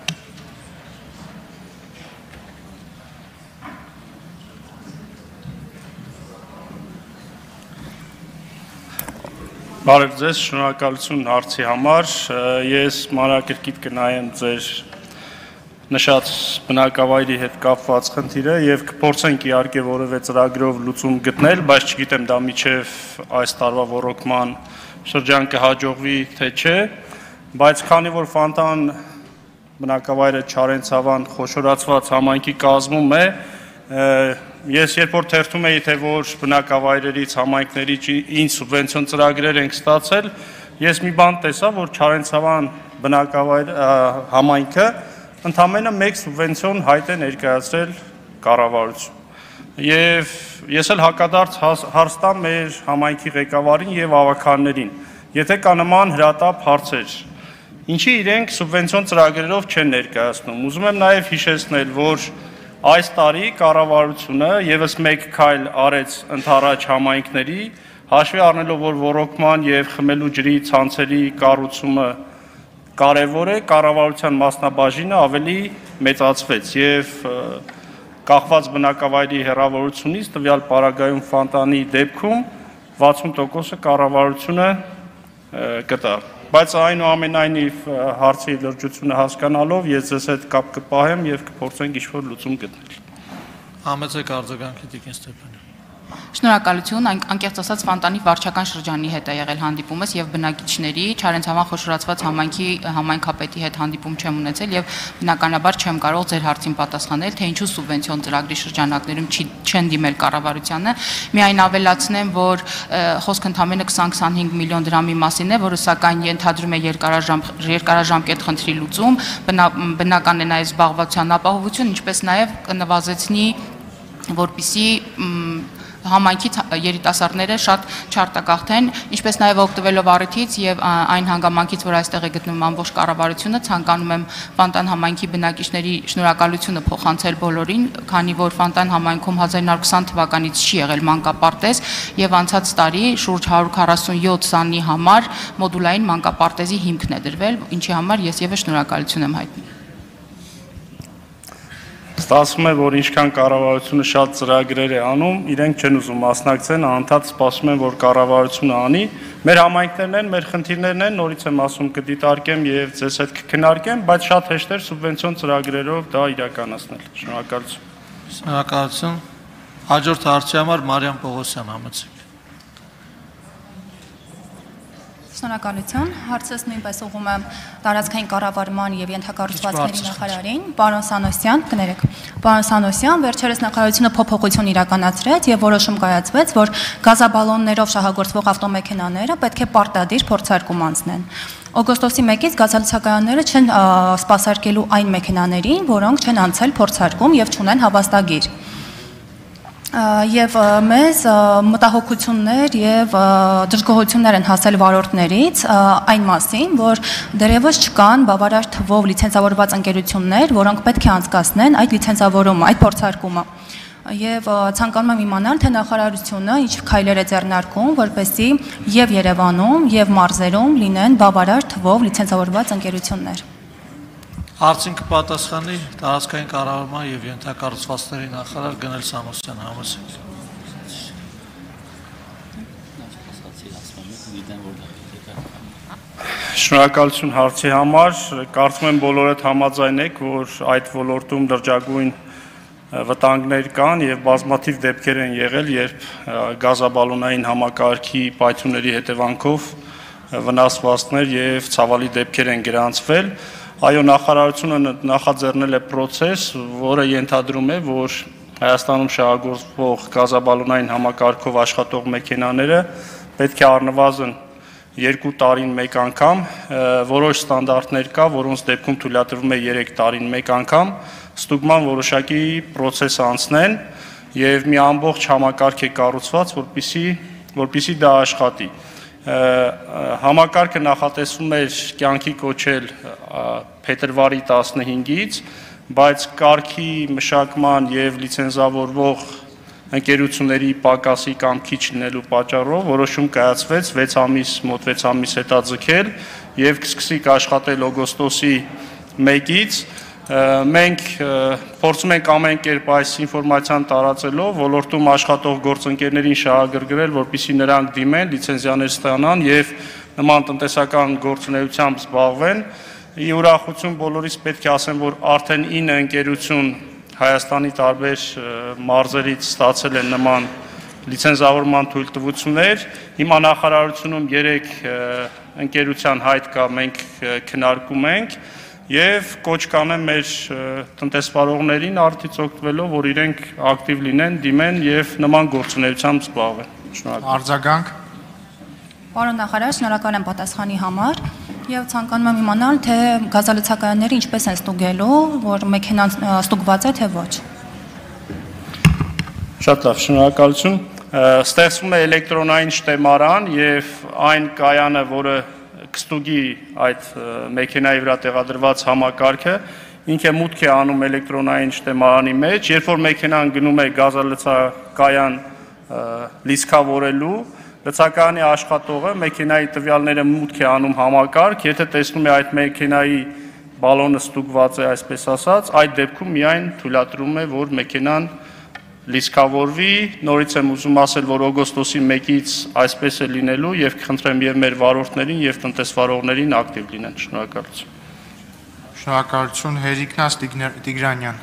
Բարև ձեզ, շնորհակալություն հարցի համար։ Ես մանրակրկիտ կնայեմ ձեր նշած բնակավայրի հետ կապված խնդիրը եւ կփորձենք իհարկե որևէ ծրագրով լուծում գտնել, բայց չգիտեմ դա միջև այս տարվա ռոռոկման շրջան կհաջողվի թե չէ, բայց քանի որ Ֆանտան բնակավայրը Չարենցավան խոշորացված համայնքի կազմում է, ես երբ որ թերթում էի թե որ բնակավայրերից համայնքների ինչ սուբվենցիոն ծրագրեր ենք ստացել, ես մի բան տեսա, որ Չարենցավան բնակավայր համայնքը ընդամենը 1 սուբվենցիոն հայտ է ներկայացրել կառավարություն։ Եվ ես էլ հակադարձ հարց տամ մեր համայնքի ղեկավարին եւ ավականներին։ Եթե կա նման հրատապ հարցեր, ինչի իրենք սուբվենցիոն ծրագրերով չեն ներկայացնում։ Ուզում եմ նաեւ հիշեցնել, որ Այս տարի կառավարությունը եւս մեկ քայլ արեց ընդառաջ համայնքների, հաշվի առնելով որ ռոռոկման եւ խմելու ջրի ցանցերի կառուցումը կարևոր է, կառավարության մասնաբաժինը ավելի մեծացվեց եւ կախված բնակավայրի հերավորությունից տվյալ պարագայում ֆանտանի դեպքում 60%-ը կառավարությունը կտա բայց այնուամենայնիվ հարցի լրջությունը հասկանալով ես ձեզ հետ կապ կպահեմ եւ կփորձենք ինչ-որ լուծում գտնել։ Համեցեք արձագանքի Տիկին Ստեփանյան։ Շնորհակալություն, անկեղծ ասած Ֆանտանի վարչական շրջանի հետ է եղել հանդիպումս եւ բնակիչների Չարենցավան խոշորացված համայնքի համայնքապետի հետ հանդիպում չեմ ունեցել եւ բնականաբար չեմ կարող ձեր հարցին պատասխանել, թե ինչու սուբվենցիոն ծրագրի շրջանակներում չի չեն դիմել կառավարությանը։ Միայն ավելացնեմ, որ խոսքը ընդամենը 20-25 միլիոն դրամի մասին է, որը սակայն ենթադրում է երկարաժամ երկարաժամկետ խնդրի լուծում, բնական է նաև զբաղվածության ապահովություն, ինչպես նաև կնվազեցնի որպիսի համայնքի երիտասարդները շատ չարտակախտեն, ինչպես նաև օգտվելով առիթից եւ այն հանգամանքից, որ այստեղ է գտնվում ամբողջ կառավարությունը, ցանկանում եմ Ֆանտան համայնքի բնակիչների շնորհակալությունը փոխանցել բոլորին, քանի որ Ֆանտան համայնքում 1920 թվականից չի եղել մանկապարտեզ եւ անցած տարի շուրջ 147 սանի համար մոդուլային մանկապարտեզի հիմքն է դրվել, ինչի համար ես եւս շնորհակալություն եմ հայտնում։ Ստացվում է, որ ինչքան կառավարությունը շատ ծրագրեր է անում, իրենք չեն ուզում մասնակցեն, անդադ սպասում են, որ կառավարությունը անի։ Մեր համայնքներն են, մեր խնդիրներն են, նորից եմ ասում կդիտարկեմ եւ ձեզ հետ կքննարկեմ, բայց շատ հեշտ է սուբվենցիոն ծրագրերով դա իրականացնել։ Շնորհակալություն։ Շնորհակալություն։ Հաջորդ հարցի համար Մարիամ Պողոսյան համեցեք։ Շնորհակալություն։ Հարցս նույնպես ուղում եմ տարածքային կառավարման եւ ենթակառուցվածքների նախարարին, պարոն Սանոսյան, կներեք։ Պարոն Սանոսյան, վերջերս նախարարությունը փոփոխություն իրականացրեց եւ որոշում կայացվեց, որ գազաբալոններով շահագործվող ավտոմեքենաները պետք է պարտադիր փորձարկում անցնեն։ Օգոստոսի 1-ից գազալցակայանները չեն սպասարկելու այն մեքենաներին, որոնք չեն անցել փորձարկում եւ չունեն հավաստագիր եւ մեզ մտահոգություններ եւ դժգոհություններ են հասել վարորդներից այն մասին, որ դերևս չկան բավարար թվով լիցենզավորված ընկերություններ, որոնք պետք է անցկացնեն այդ լիցենզավորումը, այդ փորձարկումը եւ ցանկանում եմ իմանալ թե նախարարությունը ինչ քայլեր է ձեռնարկում որպեսզի եւ Երևանում եւ մարզերում լինեն բավարար թվով լիցենզավորված ընկերություններ Հարցին կպատասխանի տարածքային կառավարման եւ ենթակառուցվածքների նախարար Գնել Սամոսյան համոզեք։ Շնորհակալություն հարցի համար։ Կարծում եմ բոլորդ համաձայն եք, որ այդ ոլորտում դրճագույն վտանգներ կան եւ բազմաթիվ դեպքեր են եղել, երբ գազաբալոնային համակարգի պայթյունների հետևանքով վնասվածքներ եւ ցավալի դեպքեր են գրանցվել Այո, նախարարությունը նախաձեռնել է process, որը ենթադրում է, որ Հայաստանում շահագործվող գազաբալոնային համակարգով աշխատող մեքենաները պետք է առնվազն 2 տարին մեկ անգամ որոշ ստանդարտներ կա, որոնց դեպքում թույլատրվում է 3 տարին մեկ անգամ ստուգման որոշակի process անցնեն եւ մի ամբողջ համակարգ է կառուցված, որpիսի որpիսի դա աշխատի համակարգը նախատեսվում էր կյանքի կոչել փետրվարի 15-ից, բայց կարգի մշակման եւ լիցենզավորվող ընկերությունների պակասի կամ քիչ լինելու պատճառով որոշում կայացվեց 6 ամիս, մոտ 6 ամիս հետա ձգել եւ կսկսի աշխատել օգոստոսի 1-ից մենք փորձում ենք ամեն կերպ այս ինֆորմացիան տարածելով ոլորտում աշխատող գործընկերներին շահագրգռել, որպիսի նրանք դիմեն, լիցենզիաներ ստանան եւ նման տնտեսական գործունեությամբ զբաղվեն։ Ի ուրախություն բոլորիս պետք է ասեմ, որ արդեն 9 ընկերություն Հայաստանի տարբեր մարզերից ստացել են նման լիցենզավորման թույլտվություններ։ Հիմա նախարարությունում 3 ընկերության հայտ կա, մենք քննարկում ենք եւ կոչ կանեմ մեր տնտեսվարողներին արդից օգտվելով, որ իրենք ակտիվ լինեն, դիմեն եւ նման գործունեությամբ զբաղվեն։ Շնորհակալ։ Արձագանք։ Պարոն նախարար, շնորհակալ եմ պատասխանի համար եւ ցանկանում եմ իմանալ, թե գազալցակայանները ինչպես են ստուգելու, որ մեքենան ստուգված է թե ոչ։ Շատ լավ, շնորհակալություն։ Ստեղծվում է էլեկտրոնային շտեմարան եւ այն կայանը, որը կստուգի այդ մեքենայի վրա տեղադրված համակարգը, ինքը մուտք է անում էլեկտրոնային շտեմարանի մեջ, երբ որ մեքենան գնում է գազալցակայան լիցքավորելու, լցակայանի աշխատողը մեքենայի տվյալները մուտք է անում համակարգ, եթե տեսնում է այդ մեքենայի բալոնը ստուգված է, այսպես ասած, այդ դեպքում միայն թույլատրում է, որ մեքենան լիսկավորվի, նորից եմ ուզում ասել, որ օգոստոսի 1-ից այսպես է լինելու եւ կխնդրեմ եւ մեր վարորդներին եւ տնտեսվարողներին ակտիվ լինեն։ Շնորհակալություն։ Շնորհակալություն Հերիկնաս Տիգրանյան։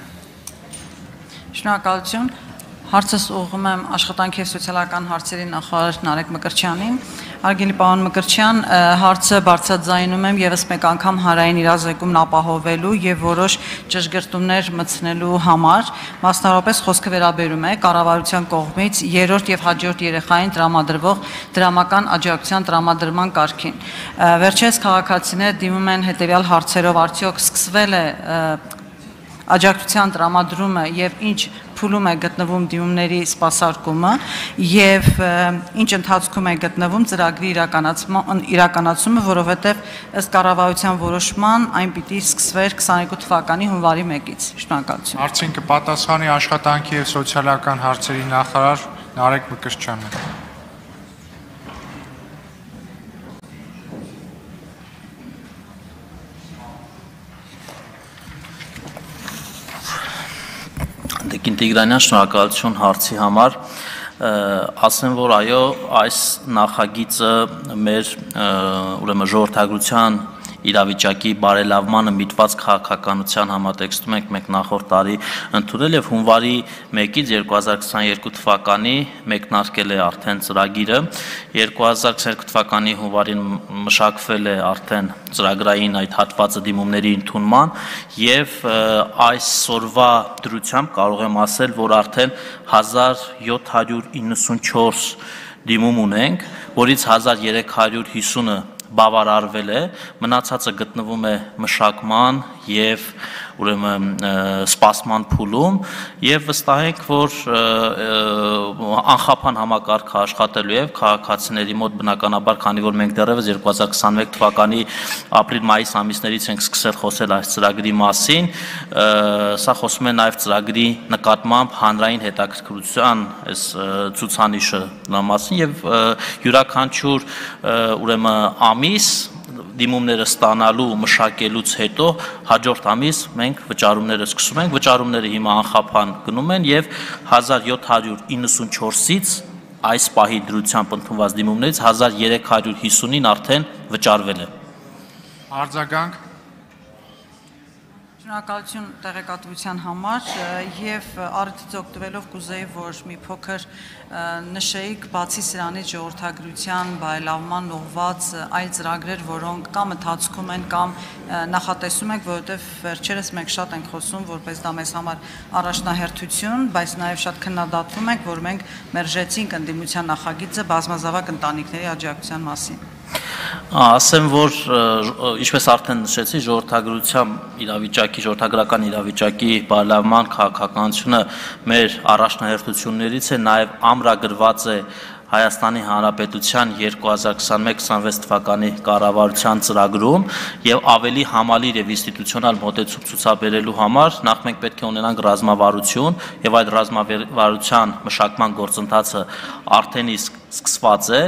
Շնորհակալություն։ Հարցս ուղղում եմ աշխատանքի եւ սոցիալական հարցերի նախարար Նարեկ Մկրտչյանին։ Արգելի պարոն Մկրտչյան, հարցը բարձրաձայնում եմ եւս մեկ անգամ հարային իրազեկումն ապահովելու եւ որոշ ճշգրտումներ մտցնելու համար, մասնավորապես խոսքը վերաբերում է կառավարության կողմից երրորդ եւ հաջորդ երեխային տրամադրվող դրամական աջակցության տրամադրման կարգին։ Վերջերս քաղաքացիները դիմում են հետեւյալ հարցերով, արդյոք սկսվել է աջակցության տրամադրումը եւ ինչ փուլում է գտնվում դիմումների սպասարկումը եւ ինչ ընթացքում է գտնվում ծրագրի իրականացման իրականացումը, որովհետեւ ըստ կառավարության որոշման այն պիտի սկսվեր 22 թվականի հունվարի 1-ից։ Շնորհակալություն։ Արդյոք կպատասխանի աշխատանքի եւ սոցիալական հարցերի նախարար Նարեկ Մկրտչյանը։ Տիկին Տիգրանյան, շնորհակալություն հարցի համար։ Ասեմ, որ այո, այս նախագիծը մեր ուրեմն ժողովրդագրության իրավիճակի բարելավմանը միտված քաղաքականության համատեքստում ենք մենք նախորդ տարի ընդունել եւ հունվարի 1-ից 2022 թվականի մեկնարկել է արդեն ծրագիրը 2022 թվականի հունվարին մշակվել է արդեն ծրագրային այդ հատվածը դիմումների ընդունման եւ այսօրվա դրությամբ կարող եմ ասել, որ արդեն 1794 դիմում ունենք, որից 1350-ը բավարարվել է, մնացածը գտնվում է մշակման եւ ուրեմն սպասման փուլում եւ վստահ ենք, որ անխափան համակարգը աշխատելու է քաղաքացիների մոտ բնականաբար, քանի որ մենք դեռևս 2021 թվականի ապրիլ-մայիս ամիսներից ենք սկսել խոսել այս ծրագրի մասին, սա խոսում է նաեւ ծրագրի նկատմամբ հանրային հետաքրքրության այս ցուցանիշը մասին եւ յուրաքանչյուր ուրեմն ամիս դիմումները ստանալու մշակելուց հետո հաջորդ ամիս մենք վճարումները սկսում ենք վճարումները հիմա անխափան գնում են եւ 1794-ից այս պահի դրությամբ ընդունված դիմումներից 1350-ին արդեն վճարվել է արձագանք Շնորհակալություն տեղեկատվության համար եւ արդյոք օգտվելով կուզեի որ մի փոքր նշեիք բացի սրանից ժողովրդագրության բայլավման ուղված այլ ծրագրեր, որոնք կամ ընթացքում են կամ նախատեսում եք, որովհետեւ վերջերս մենք շատ ենք խոսում, որպես դա մեզ համար առաջնահերթություն, բայց նաեւ շատ քննադատվում ենք, որ մենք մերժեցինք ընդդիմության նախագիծը բազմազավակ ընտանիքների աջակցության մասին։ Ասեմ, որ ինչպես արդեն նշեցի, ժողովրդագրության իրավիճակի, ժողովրդագրական իրավիճակի բարելավման քաղաքականությունը մեր առաջնահերթություններից է, նաև ամրագրված է Հայաստանի Հանրապետության 2021-26 թվականի կառավարության ծրագրում եւ ավելի համալիր եւ ինստիտուցիոնալ մոտեցում ցուցաբերելու համար նախ մենք պետք է ունենանք ռազմավարություն եւ այդ ռազմավարության մշակման գործընթացը արդեն իսկ սկսված է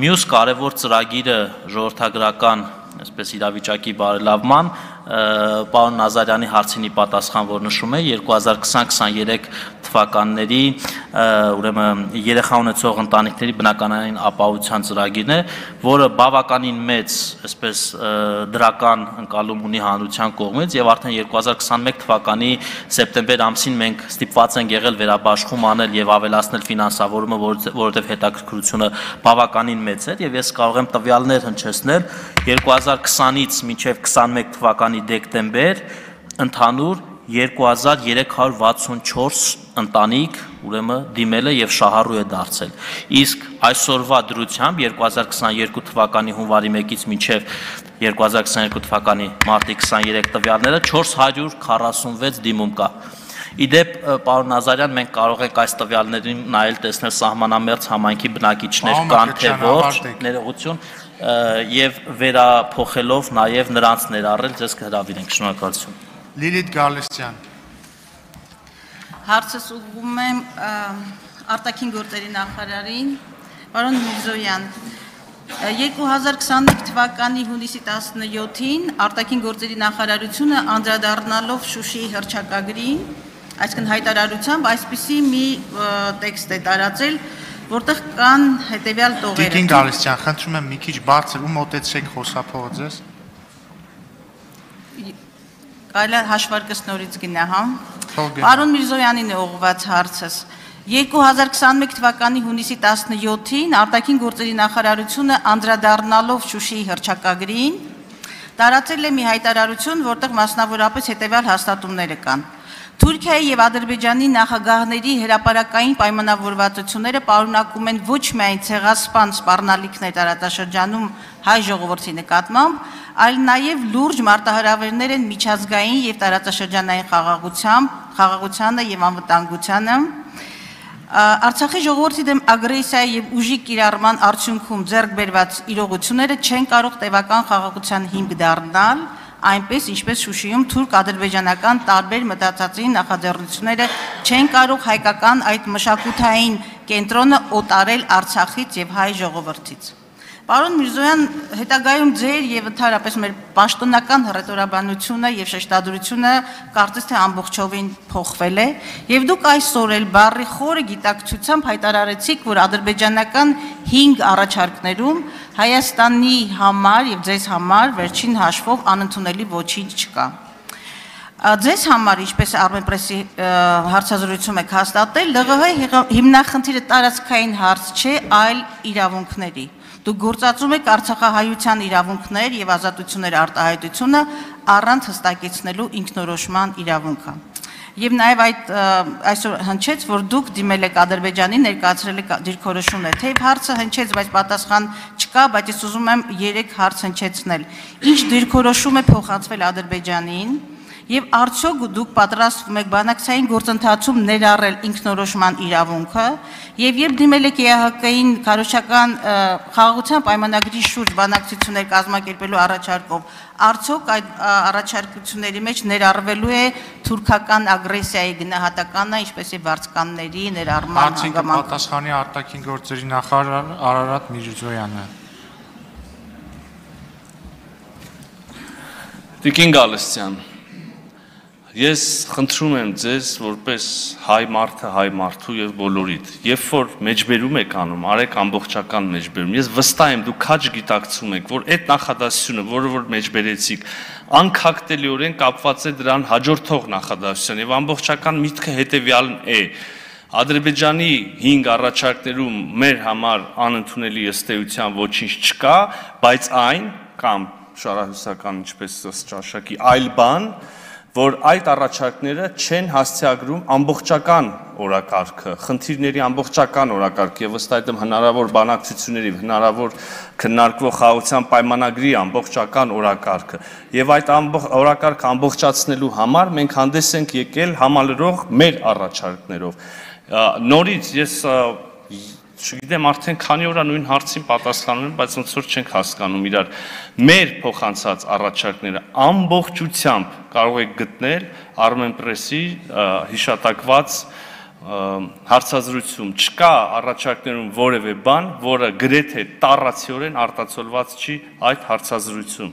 մյուս կարևոր ծրագիրը ժողովրդագրական այսպես իրավիճակի բարելավման պարոն Նազարյանի հարցինի պատասխան, որ նշում է 2020-23 թվականների ուրեմն երեխա ունեցող ընտանիքների բնականային ապահովության ծրագիրն է, որը բավականին մեծ, այսպես դրական ընկալում ունի հանրության կողմից եւ արդեն 2021 թվականի սեպտեմբեր ամսին մենք ստիպված ենք եղել վերաբաշխում անել եւ ավելացնել ֆինանսավորումը, որովհետեւ հետաքրքրությունը բավականին մեծ էր եւ ես կարող եմ տվյալներ հնչեցնել. 2020-ից մինչեւ 21 թվականի դեկտեմբեր ընդհանուր 2364 ընտանիք ուրեմն դիմել է եւ շահառու է դարձել։ Իսկ այսօրվա դրությամբ 2022 թվականի հունվարի 1-ից մինչև 2022 թվականի մարտի 23 տվյալները 446 դիմում կա։ Իդեպ պարոն Նազարյան մենք կարող ենք այս տվյալներին նայել տեսնել սահմանամերձ համայնքի բնակիչներ կան թե ոչ ներողություն եւ վերափոխելով նաեւ նրանց ներառել ձեզ կհրավիրենք շնորհակալություն Լիլիթ Գալստյան Հարցս ուղղում եմ արտաքին գործերի նախարարին, պարոն Միրզոյան։ 2021 թվականի հունիսի 17-ին արտաքին գործերի նախարարությունը անդրադառնալով Շուշիի հրճակագրին, այսինքն հայտարարությամբ այսպիսի մի տեքստ է տարածել, որտեղ կան հետևյալ տողերը։ Տիկին Գալստյան, խնդրում եմ մի քիչ բարձր ու մոտեցեք խոսափողը ձեզ։ Կարելի է հաշվարկս նորից գնա, հա։ Պարոն Միրզոյանին է ուղղված հարցս։ 2021 թվականի հունիսի 17-ին արտաքին գործերի նախարարությունը անդրադառնալով Շուշիի հրճակագրին տարածել է մի հայտարարություն, որտեղ մասնավորապես հետևյալ հաստատումները կան։ Թուրքիայի եւ Ադրբեջանի նախագահների հրաապարակային պայմանավորվածությունները պարունակում են ոչ միայն ցեղասպան սպառնալիքներ տարածաշրջանում հայ ժողովրդի նկատմամբ, այլ նաև լուրջ մարտահրավերներ են միջազգային եւ տարածաշրջանային խաղաղությամբ, խաղաղությանը եւ անվտանգությանը։ Արցախի ժողովրդի դեմ ագրեսիայի եւ ուժի կիրառման արդյունքում ձեռք բերված իրողությունները չեն կարող տևական խաղաղության հիմք դառնալ, այնպես ինչպես Շուշիում թուրք-ադրբեջանական տարբեր մտածածի նախաձեռնությունները չեն կարող հայկական այդ մշակութային կենտրոնը օտարել Արցախից եւ հայ ժողովրդից։ Պարոն Միրզոյան, հետագայում ձեր եւ ընդհանրապես մեր պաշտոնական հռետորաբանությունը եւ շեշտադրությունը կարծես թե ամբողջովին փոխվել է եւ դուք այսօր էլ բարի խորը գիտակցությամբ հայտարարեցիք, որ ադրբեջանական 5 առաջարկներում Հայաստանի համար եւ ձեզ համար վերջին հաշվով անընդունելի ոչինչ չկա։ Ձեզ համար, ինչպես Armenpress-ի հարցազրույցում եք հաստատել, ԼՂՀ հիմնախնդիրը տարածքային հարց չէ, այլ իրավունքների։ Դուք գործածում եք Արցախահայության իրավունքներ եւ ազատությունների արտահայտությունը առանց հստակեցնելու ինքնորոշման իրավունքը։ Եվ նաև այդ այսօր հնչեց, որ դուք դիմել եք Ադրբեջանի ներկայացրել եք դիրքորոշումներ։ Թեև հարցը հնչեց, բայց պատասխան չկա, բայց ես ուզում եմ 3 հարց հնչեցնել։ Ինչ դիրքորոշում է փոխանցվել Ադրբեջանին Եվ արդյոք դուք պատրաստվում եք բանակցային գործընթացում ներառել ինքնորոշման իրավունքը եւ երբ դիմել եք ԵԱՀԿ-ին քարոշական խաղաղության պայմանագրի շուրջ բանակցություններ կազմակերպելու առաջարկով, արդյոք այդ առաջարկությունների մեջ ներառվելու է թուրքական ագրեսիայի գնահատականը, ինչպես եւ վարձկանների ներառման հանգամանքը։ Պատասխանի արտաքին գործերի նախարար Արարատ Միրզոյանը։ Տիկին Գալստյան Ես խնդրում եմ ձեզ որպես հայ մարդը, հայ մարդու եւ բոլորիդ, երբ որ մեջբերում եք անում, արեք ամբողջական մեջբերում։ Ես վստահ եմ, դուք քաջ գիտակցում եք, որ այդ նախադասությունը, որը որ մեջբերեցիք, անկախտելիորեն կապված է դրան հաջորդող նախադասության եւ ամբողջական միտքը հետեւյալն է։ Ադրբեջանի 5 առաջարկներում մեր համար անընդունելի ըստ էության ոչինչ չկա, բայց այն կամ շարահյուսական ինչպես ճաշակի այլ բան, որ այդ առաջարկները չեն հասցեագրում ամբողջական օրակարգը, խնդիրների ամբողջական օրակարգ եւ ըստ այդմ հնարավոր բանակցությունների, հնարավոր քննարկվող խաղաղության պայմանագրի ամբողջական օրակարգը։ Եվ այդ օրակարգը ամբողջացնելու համար մենք հանդես ենք եկել համալրող մեր առաջարկներով։ Նորից ես չգիտեմ արդեն քանի օր է նույն հարցին պատասխանում եմ, բայց ոնց որ չենք հասկանում իրար։ Մեր փոխանցած առաջարկները ամբողջությամբ կարող եք գտնել Armenpress-ի հիշատակված հարցազրույցում չկա առաջարկներում որևէ բան, որը գրեթե տառացիորեն արտացոլված չի այդ հարցազրույցում։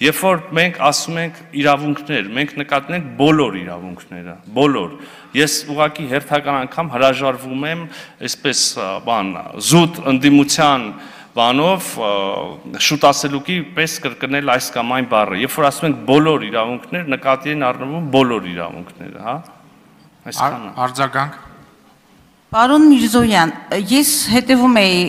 Երբ որ մենք ասում ենք իրավունքներ, մենք նկատում ենք բոլոր իրավունքները, բոլոր։ Ես ուղղակի հերթական անգամ հրաժարվում եմ այսպես բան զուտ ընդդիմության բանով շուտ ասելուկի պես կրկնել այս կամ այն բառը։ Երբ որ ասում ենք բոլոր իրավունքներ, նկատի են առնվում բոլոր իրավունքները, հա։ Այսքանը։ Արձագանք։ Պարոն Միրզոյան, ես հետևում էի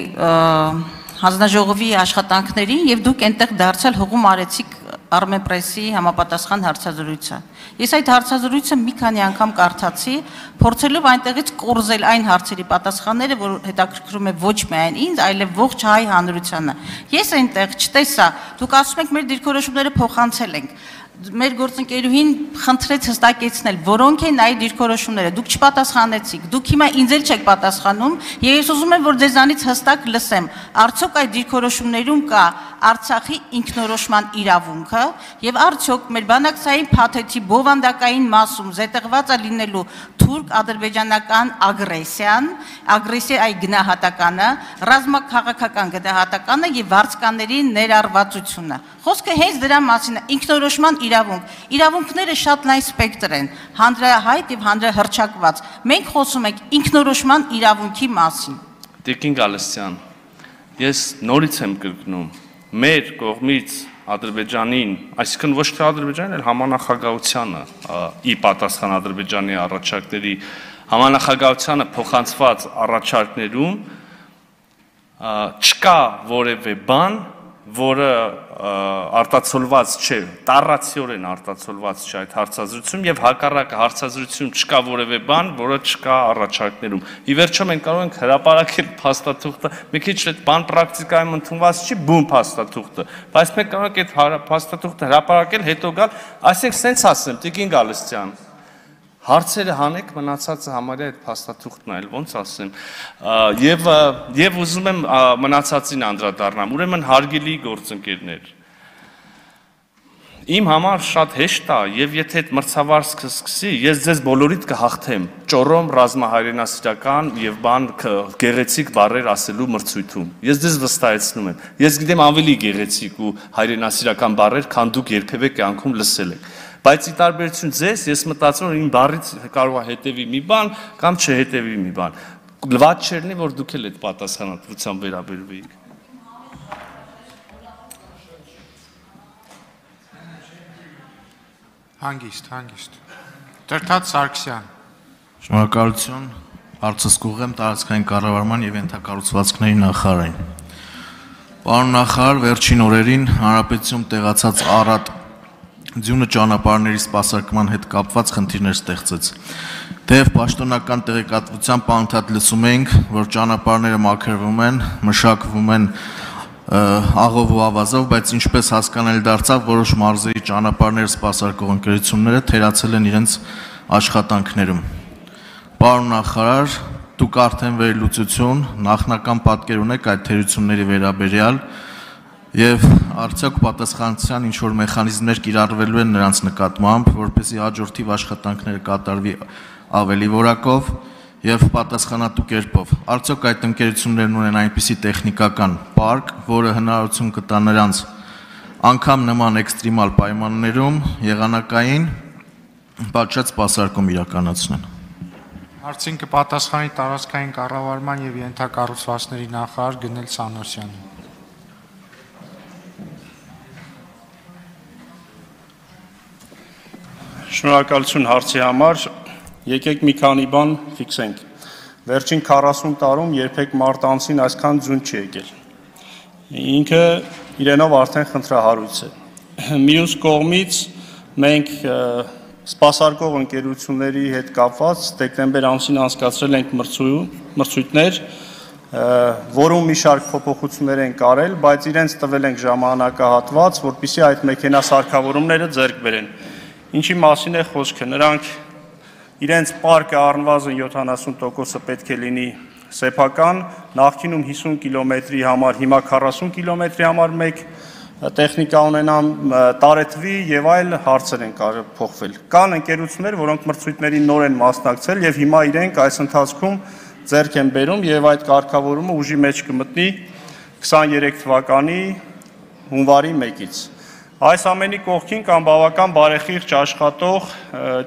հանձնաժողովի աշխատանքներին եւ դուք այնտեղ դարձյալ հողում արեցիք Armenpress-ի համապատասխան հարցազրույցը։ Ես այդ հարցազրույցը մի քանի անգամ կարդացի, փորձելով այնտեղից կորզել այն հարցերի պատասխանները, որ հետաքրքրում է ոչ միայն ինձ, այլև ողջ հայ հանրությանը։ Ես այնտեղ չտեսա, դուք ասում եք մեր դիրքորոշումները փոխանցել ենք մեր գործընկերուհին խնդրեց հստակեցնել, որոնք են այդ դիրքորոշումները։ Դուք չպատասխանեցիք։ Դուք հիմա ինձ էլ չեք պատասխանում, եւ ես ուզում եմ, որ ձեզանից հստակ լսեմ, արդյոք այդ դիրքորոշումներում կա Արցախի ինքնորոշման իրավունքը եւ արդյոք մեր բանակցային փաթեթի բովանդակային մասում զետեղված է լինելու թուրք-ադրբեջանական ագրեսիան, ագրեսիայի գնահատականը, ռազմաքաղաքական գնահատականը եւ վարձկանների ներառվածությունը։ Խոսքը հենց դրա մասին է, ինքնորոշման իրավունք։ Իրավունքները շատ լայն սպեկտր են, հանրահայտ եւ հանրահրճակված։ Մենք խոսում ենք ինքնորոշման իրավունքի մասին։ Տիկին Գալստյան, ես նորից եմ կրկնում, մեր կողմից Ադրբեջանին, այսինքն ոչ թե Ադրբեջանին, այլ համանախագահությանը ի պատասխան Ադրբեջանի առաջարկների համանախագահությանը փոխանցված առաջարկներում չկա որևէ բան, որը արտացոլված չէ, տառացիորեն արտացոլված չէ այդ հարցազրույցում եւ հակառակը հարցազրույցում չկա որևէ բան, որը չկա առաջարկներում։ Ի վերջո մենք կարող ենք հրապարակել փաստաթուղթը, մի քիչ այդ բան պրակտիկայում ընդունված չի բուն փաստաթուղթը, բայց մենք կարող ենք այդ փաստաթուղթը հրապարակել, հետո գալ, այսինքն սենց ասեմ, Տիկին Գալստյան, հարցերը հանեք մնացածը համարյա այդ փաստաթուղթն այլ ոնց ասեմ եւ եւ ուզում եմ մնացածին անդրադառնամ ուրեմն հարգելի գործընկերներ Իմ համար շատ հեշտ է եւ եթե այդ մրցավար սկսի, ես ձեզ բոլորիդ կհաղթեմ ճորոմ ռազմահայրենասիրական եւ բան գեղեցիկ բառեր ասելու մրցույթում։ Ես ձեզ վստահեցնում եմ։ Ես գիտեմ ավելի գեղեցիկ ու հայրենասիրական բառեր, քան դուք երբևէ կյանքում լսել եք։ Բայց ի տարբերություն ձեզ, ես մտածում եմ իմ բառից կարող է հետևի մի բան կամ չհետևի մի բան։ Լված չերնի, որ դուք էլ այդ պատասխանատվությամբ վերաբերվեիք։ Հանգիստ, հանգիստ։ Տրթած Սարգսյան։ Շնորհակալություն։ Հարցս կուղեմ տարածքային կառավարման եւ ենթակառուցվածքների նախարարին։ Պարոն նախարար, վերջին օրերին հանրապետություն տեղացած առատ ձյունը ճանապարհների սպասարկման հետ կապված խնդիրներ ստեղծեց։ Թեև պաշտոնական տեղեկատվությամբ անընդհատ լսում ենք, որ ճանապարհները մաքրվում են, մշակվում են աղով ու ավազով, բայց ինչպես հասկանալ դարձավ, որոշ մարզերի ճանապարհներ սպասարկող ընկերությունները թերացել են իրենց աշխատանքներում։ Պարոն նախարար, դուք արդեն վերլուծություն, նախնական պատկեր ունեք այդ թերությունների վերաբերյալ եւ արդյոք պատասխանատվության ինչ որ մեխանիզմներ կիրառվելու են նրանց նկատմամբ, որպեսզի հաջորդիվ աշխատանքները կատարվի ավելի որակով եւ պատասխանատու կերպով։ Արդյոք այդ ընկերություններն ունեն այնպիսի տեխնիկական պարկ, որը հնարավորություն կտա նրանց անգամ նման էքստրեմալ պայմաններում եղանակային պատշաճ սպասարկում իրականացնեն։ Հարցին կպատասխանի տարածքային կառավարման եւ ենթակառուցվածքների նախարար Գնել Սանոսյանը։ Շնորհակալություն հարցի համար Եկեք մի քանի բան ֆիքսենք։ Վերջին 40 տարում երբեք մարտանցին այսքան ձուն չի եկել։ Ինքը իրենով արդեն խնդրահարույց է։ Մյուս կողմից մենք սպասարկող ընկերությունների հետ կապված դեկտեմբեր ամսին անցկացրել ենք մրցույթներ, որում մի շարք փոփոխություններ են կարել, բայց իրենց տվել ենք ժամանակահատված, որpիսի այդ մեքենա սարքավորումները ձեռք բերեն։ Ինչի մասին է խոսքը։ Նրանք իրենց պարկը առնվազն 70%-ը պետք է լինի սեփական, նախկինում 50 կիլոմետրի համար, հիմա 40 կիլոմետրի համար մեկ տեխնիկա ունենան տարեթվի եւ այլ հարցեր են կարող փոխվել։ Կան ընկերություններ, որոնք մրցույթներին նոր են մասնակցել եւ հիմա իրենք այս ընթացքում ձեռք են բերում եւ այդ կարգավորումը ուժի մեջ կմտնի 23 թվականի հունվարի 1-ից։ Այս ամենի կողքին կան բավական բարեխիղճ աշխատող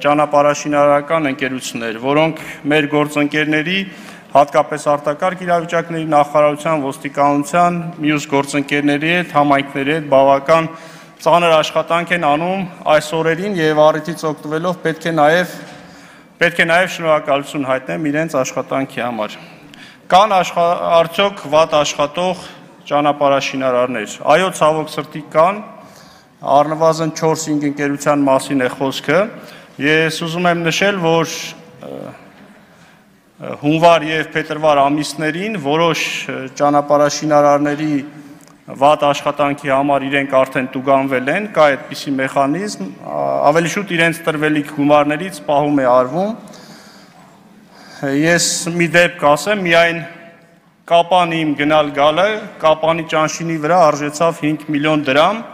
ճանապարհաշինարարական ընկերություններ, որոնք մեր գործընկերների հատկապես արտակարգ իրավիճակների նախարարության, ոստիկանության, մյուս գործընկերների հետ, համայնքների հետ բավական ծանր աշխատանք են անում այս օրերին եւ առիթից օգտվելով պետք է նաեւ պետք է նաեւ շնորհակալություն հայտնեմ իրենց աշխատանքի համար։ Կան արդյոք վատ աշխատող ճանապարհաշինարարներ։ Այո, ցավոք սրտի կան, առնվազն 4-5 ընկերության մասին է խոսքը։ Ես ուզում եմ նշել, որ հունվար եւ փետրվար ամիսներին որոշ ճանապարհաշինարարների վատ աշխատանքի համար իրենք արդեն տուգանվել են, կա այդպիսի մեխանիզմ, ավելի շուտ իրենց տրվելիք գումարներից պահում է արվում։ Ես մի դեպք ասեմ, միայն կապանի իմ գնալ գալը կապանի ճանշինի վրա արժեցավ 5 միլիոն դրամ,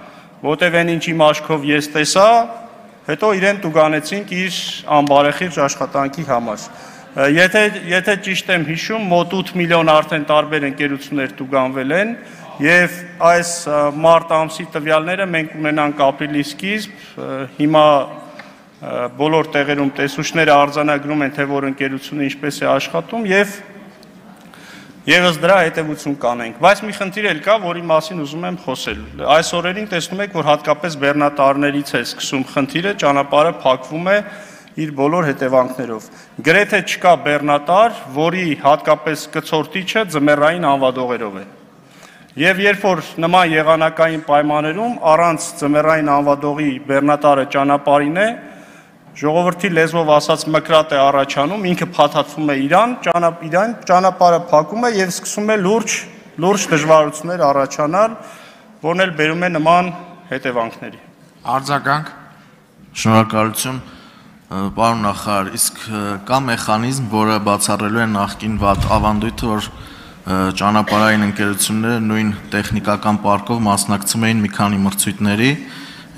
որտեվ այն ինչ իմ աչքով ես տեսա, հետո իրեն տուգանեցինք իր անբարեխիղճ աշխատանքի համար։ Եթե եթե ճիշտ եմ հիշում, մոտ 8 միլիոն արդեն տարբեր ընկերություններ տուգանվել են եւ այս մարտ ամսի տվյալները մենք ունենանք ապրիլի սկիզբ, հիմա բոլոր տեղերում տեսուչները արձանագրում են թե որ ընկերությունը ինչպես է աշխատում եւ Եվս դրա հետևություն կանենք, բայց մի խնդիր էլ կա, որի մասին ուզում եմ խոսել։ Այս օրերին տեսնում եք, որ հատկապես բեռնատարներից է սկսում խնդիրը, ճանապարհը փակվում է իր բոլոր հետևանքներով։ Գրեթե չկա բեռնատար, որի հատկապես կցորտիչը ձմեռային անվադողերով է։ Եվ երբ որ նման եղանակային պայմաններում առանց ձմեռային անվադողի բեռնատարը ճանապարհին է, ժողովրդի լեզվով ասած մկրատ է առաջանում, ինքը փաթաթվում է իրան, ճանապ իրան, ճանապարհը փակում է եւ սկսում է լուրջ լուրջ դժվարություններ առաջանալ, որն էլ բերում է նման հետևանքների։ Արձագանք։ Շնորհակալություն պարոն նախարար, իսկ կա մեխանիզմ, որը բացառելու է նախկին վատ ավանդույթը, որ ճանապարհային ընկերությունները նույն տեխնիկական պարկով մասնակցում էին մի քանի մրցույթների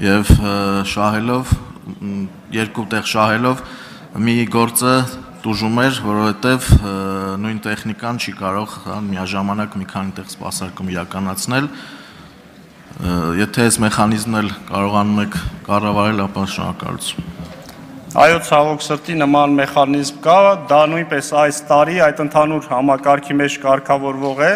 եւ շահելով երկու տեղ շահելով մի գործը տուժում էր, որովհետև նույն տեխնիկան չի կարող միաժամանակ մի քանի տեղ սպասարկում իրականացնել։ Եթե այս մեխանիզմն էլ կարողանում եք կառավարել, ապա շնորհակալություն։ Այո, ցավոք սրտի նման մեխանիզմ կա, դա նույնպես այս տարի այդ ընդհանուր համակարգի մեջ կարգավորվող է։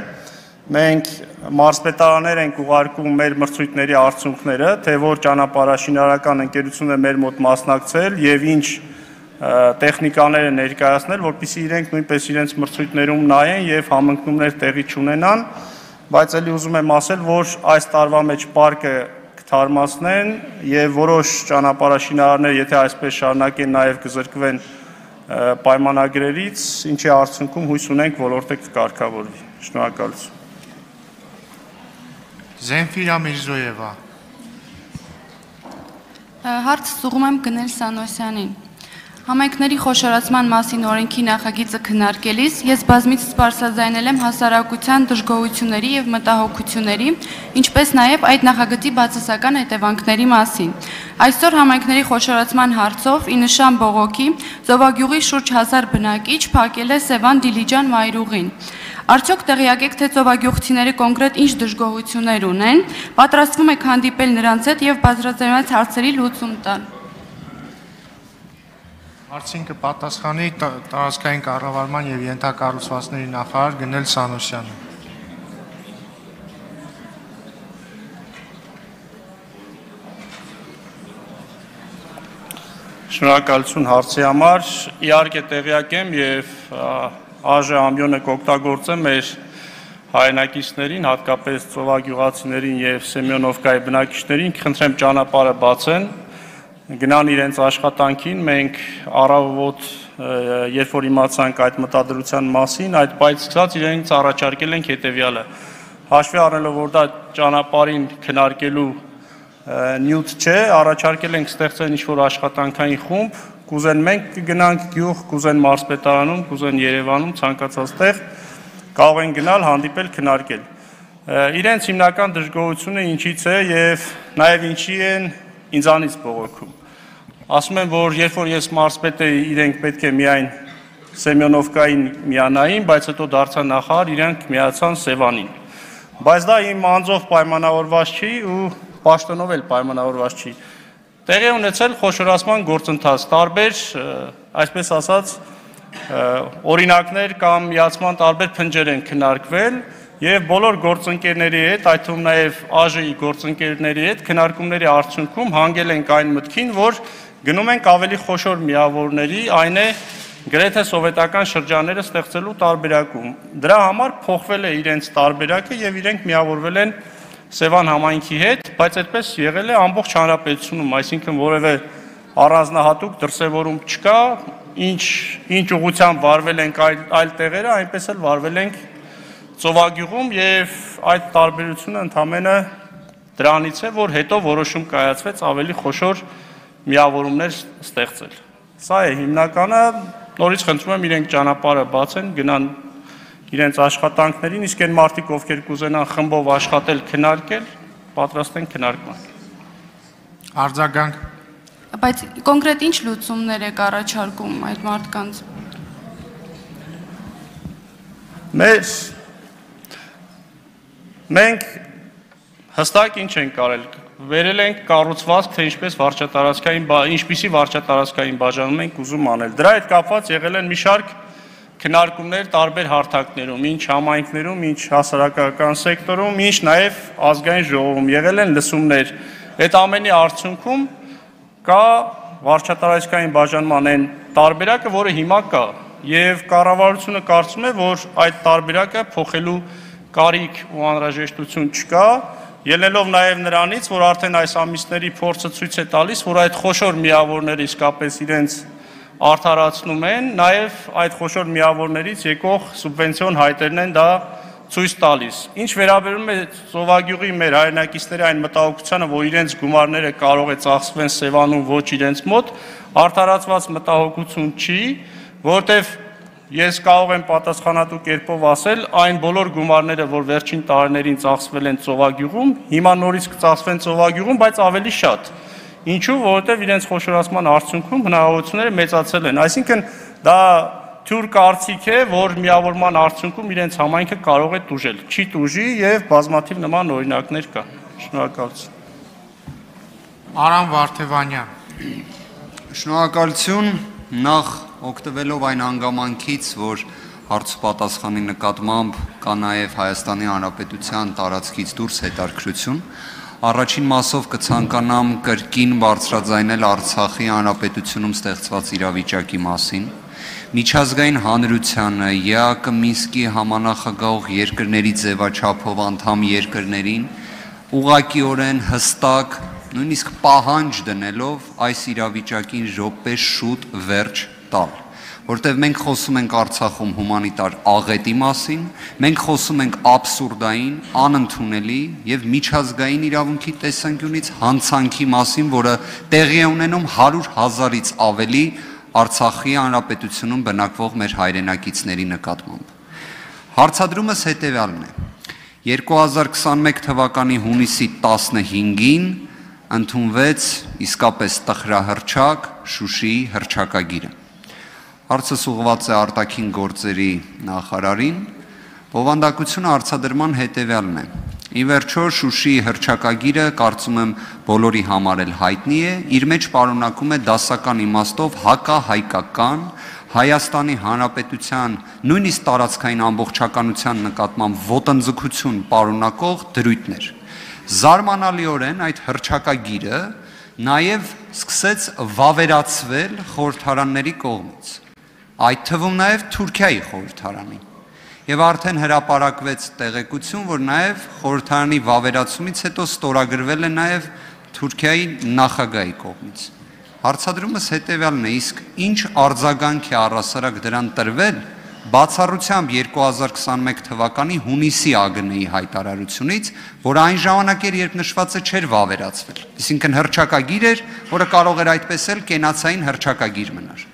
Մենք մարզպետարաններ ենք ուղարկում մեր մրցույթների արդյունքները, թե որ ճանապարհաշինարական ընկերությունը մեր մոտ մասնակցել եւ ինչ տեխնիկաները ներկայացնել, որpիսի իրենք նույնպես իրենց մրցույթներում նայեն եւ համընկնումներ տեղի չունենան, բայց ելի ուզում եմ ասել, որ այս տարվա մեջ պարկը կթարմացնեն եւ որոշ ճանապարհաշինարարներ, եթե այսպես շարունակեն, նաեւ կզրկվեն պայմանագրերից, ինչի արդյունքում հույս ունենք ոլորտը կկարգավորվի։ Շնորհակալություն։ Զենֆիրա Միրզոևա Հարց ուղում եմ գնել Սանոսյանին։ Համայնքների խոշորացման մասին օրենքի նախագիծը քննարկելիս ես բազմիցս բարձրաձայնել եմ հասարակության դժգոհությունների եւ մտահոգությունների, ինչպես նաեւ այդ նախագծի բացասական հետևանքների մասին։ Այսօր համայնքների խոշորացման հարցով ի նշան բողոքի Զովագյուղի շուրջ 1000 բնակիչ փակել է Սևան Դիլիջան մայրուղին։ Արդյոք տեղյակ եք, թե ծովագյուղցիները կոնկրետ ինչ դժգոհություններ ունեն, պատրաստվում եք հանդիպել նրանց հետ եւ բազմազանված հարցերի լուծում տալ։ Հարցին կպատասխանի տարածքային կառավարման եւ ենթակառուցվածքների նախարար Գնել Սանոսյանը։ Շնորհակալություն հարցի համար։ Իհարկե տեղյակ եմ եւ ԱԺ ամբիոնը կօգտագործեմ մեր հայրենակիցներին, հատկապես ծովագյուղացիներին եւ Սեմյոնովկայի բնակիչներին, խնդրեմ ճանապարհը բացեն գնան իրենց աշխատանքին, մենք առավոտ երբ որ իմացանք այդ մտադրության մասին, այդ բայց սկսած իրենց առաջարկել ենք հետևյալը։ Հաշվի առնելով որ դա ճանապարհին քնարկելու նյութ չէ, առաջարկել ենք ստեղծել ինչ-որ աշխատանքային խումբ, կուզեն մենք կգնանք գյուղ, կուզեն մարզպետարանում, կուզեն Երևանում, ցանկացած տեղ կարող են գնալ, հանդիպել, քնարկել։ Իրենց հիմնական դժգոհությունը ինչից է եւ նաեւ ինչի են ինձանից բողոքում։ Ասում եմ, որ երբ որ ես մարզպետ էի, իրենք պետք է միայն Սեմյոնովկային միանային, բայց հետո դարձան նախարար, իրենք միացան Սևանին։ Բայց դա իմ անձով պայմանավորված չի ու պաշտոնով էլ պայմանավորված չի։ Տեղի ունեցել խոշորացման գործընթաց, տարբեր, այսպես ասած, օրինակներ կամ միացման տարբեր փնջեր են քննարկվել, եւ բոլոր գործընկերների հետ, այդ թվում նաեւ ԱԺ-ի գործընկերների հետ քննարկումների արդյունքում հանգել ենք այն մտքին, որ գնում ենք ավելի խոշոր միավորների, այն է գրեթե սովետական շրջանները ստեղծելու տարբերակում։ Դրա համար փոխվել է իրենց տարբերակը եւ իրենք միավորվել են Սևան համայնքի հետ, բայց այդպես եղել է ամբողջ հանրապետությունում, այսինքն որևէ առանձնահատուկ դրսևորում չկա, ինչ ինչ ուղղությամբ վարվել ենք այլ այլ տեղերը, այնպես էլ վարվել ենք Ծովագյուղում եւ այդ տարբերությունը ընդամենը դրանից է, որ հետո որոշում կայացվեց ավելի խոշոր միավորումներ ստեղծել։ Սա է հիմնականը, նորից խնդրում եմ իրենք ճանապարհը բացեն, գնան իրենց աշխատանքներին, իսկ այն մարդիկ, ովքեր կուզենան խմբով աշխատել, քննարկել, պատրաստ են քննարկման։ Արձագանք Բայց կոնկրետ ինչ լուծումներ եք առաջարկում այդ մարդկանց։ Մեր Մենք հստակ ինչ ենք կարել։ Վերել ենք կառուցվածք, թե ինչպես վարչատարածքային ինչպիսի վարչատարածքային բաժանում ենք ուզում անել։ Դրա հետ կապված եղել են մի շարք քննարկումներ տարբեր հարթակներում, ինչ համայնքներում, ինչ հասարակական սեկտորում, ինչ նաև ազգային ժողովում եղել են լսումներ։ Այդ ամենի արդյունքում կա վարչատարածքային բաժանման այն տարբերակը, որը հիմա կա, եւ կառավարությունը կարծում է, որ այդ տարբերակը փոխելու կարիք ու անհրաժեշտություն չկա, ելնելով նաև նրանից, որ արդեն այս ամիսների փորձը ցույց է տալիս, որ այդ խոշոր միավորները իսկապես իրենց արդարացնում են, նաև այդ խոշոր միավորներից եկող սուբվենցիոն հայտերն են դա ցույց տալիս։ Ինչ վերաբերում է Սովագյուղի մեր հայրենակիցների այն մտահոգությանը, որ իրենց գումարները կարող է ծախսվեն Սևանում ոչ իրենց մոտ, արդարացված մտահոգություն չի, որտեղ ես կարող եմ պատասխանատու կերպով ասել, այն բոլոր գումարները, որ վերջին տարիներին ծախսվել են Ծովագյուղում, հիմա նորից կծախսվեն Ծովագյուղում, բայց ավելի շատ։ Ինչու, որովհետև իրենց խոշորացման արդյունքում հնարավորությունները մեծացել են։ Այսինքն դա թյուր կարծիք է, որ միավորման արդյունքում իրենց համայնքը կարող է տուժել։ Չի տուժի եւ բազմաթիվ նման օրինակներ կա։ Շնորհակալություն։ Արամ Վարդևանյան Շնորհակալություն նախ օգտվելով այն հանգամանքից, որ հարցու պատասխանի նկատմամբ կա նաև Հայաստանի Հանրապետության տարածքից դուրս հետարկրություն, առաջին մասով կցանկանամ կրկին բարձրաձայնել Արցախի Հանրապետությունում ստեղծված իրավիճակի մասին, միջազգային հանրությանը, ԵԱԿ Մինսկի համանախագահող երկրների ձևաչափով անդամ երկրներին ուղղակիորեն հստակ նույնիսկ պահանջ դնելով այս իրավիճակին րոպե շուտ վերջ տալ որտեղ մենք խոսում ենք Արցախում հումանիտար աղետի մասին, մենք խոսում ենք абսուրդային, անընդունելի եւ միջազգային իրավունքի տեսանկյունից հանցանքի մասին, որը տեղի է ունենում 100 հազարից ավելի Արցախի հանրապետությունում բնակվող մեր հայրենակիցների նկատմամբ։ Հարցադրումս հետեւյալն է. 2021 թվականի հունիսի 15-ին ընդունվեց իսկապես տխրահրճակ Շուշիի հրճակագիրը։ Հարցս ուղղված է արտաքին գործերի նախարարին։ Բովանդակությունը արցադրման հետևյալն է։ Ի վերջո Շուշիի հրճակագիրը կարծում եմ բոլորի համար էլ հայտնի է, իր մեջ պարունակում է դասական իմաստով հակահայկական Հայաստանի Հանրապետության նույնիսկ տարածքային ամբողջականության նկատմամբ ոտնձգություն պարունակող դրույթներ զարմանալիորեն այդ հրճակագիրը նաև սկսեց վավերացվել խորհրդարանների կողմից այդ թվում նաև Թուրքիայի խորհրդարանի եւ արդեն հրապարակվեց տեղեկություն որ նաև խորհրդարանի վավերացումից հետո ստորագրվել է նաև Թուրքիայի նախագահի կողմից հարցադրումս հետեւյալն է իսկ ինչ արձագանք է առասարակ դրան տրվել բացառությամբ 2021 թվականի հունիսի ԱԳՆ-ի հայտարարությունից, որ այն ժամանակ էր, երբ նշվածը չէր վավերացվել։ Այսինքն հրճակագիր էր, որը կարող էր այդպես էլ կենացային հրճակագիր մնար։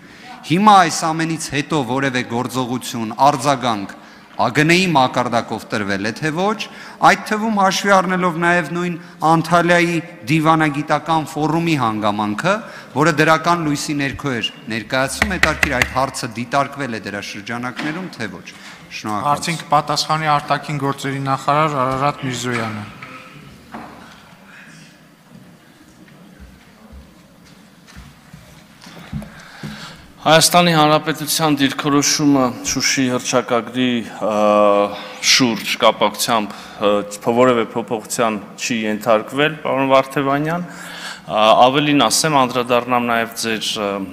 Հիմա այս ամենից հետո որևէ գործողություն, արձագանք ԱԳՆ-ի մակարդակով տրվել է թե ոչ, այդ թվում հաշվի առնելով նաև նույն Անտալիայի դիվանագիտական ֆորումի հանգամանքը, որը դրական լույսի ներքո էր ներկայացում, հետարքիր այդ հարցը դիտարկվել է դրա շրջանակներում թե ոչ։ Շնորհակալ։ Հարցին կպատասխանի արտաքին գործերի նախարար Արարատ Միրզոյանը։ Հայաստանի Հանրապետության դիրքորոշումը Շուշի հրճակագրի շուրջ կապակցությամբ որևէ փոփոխության չի ենթարկվել, պարոն Վարդևանյան, ավելին ասեմ, անդրադառնամ նաև ձեր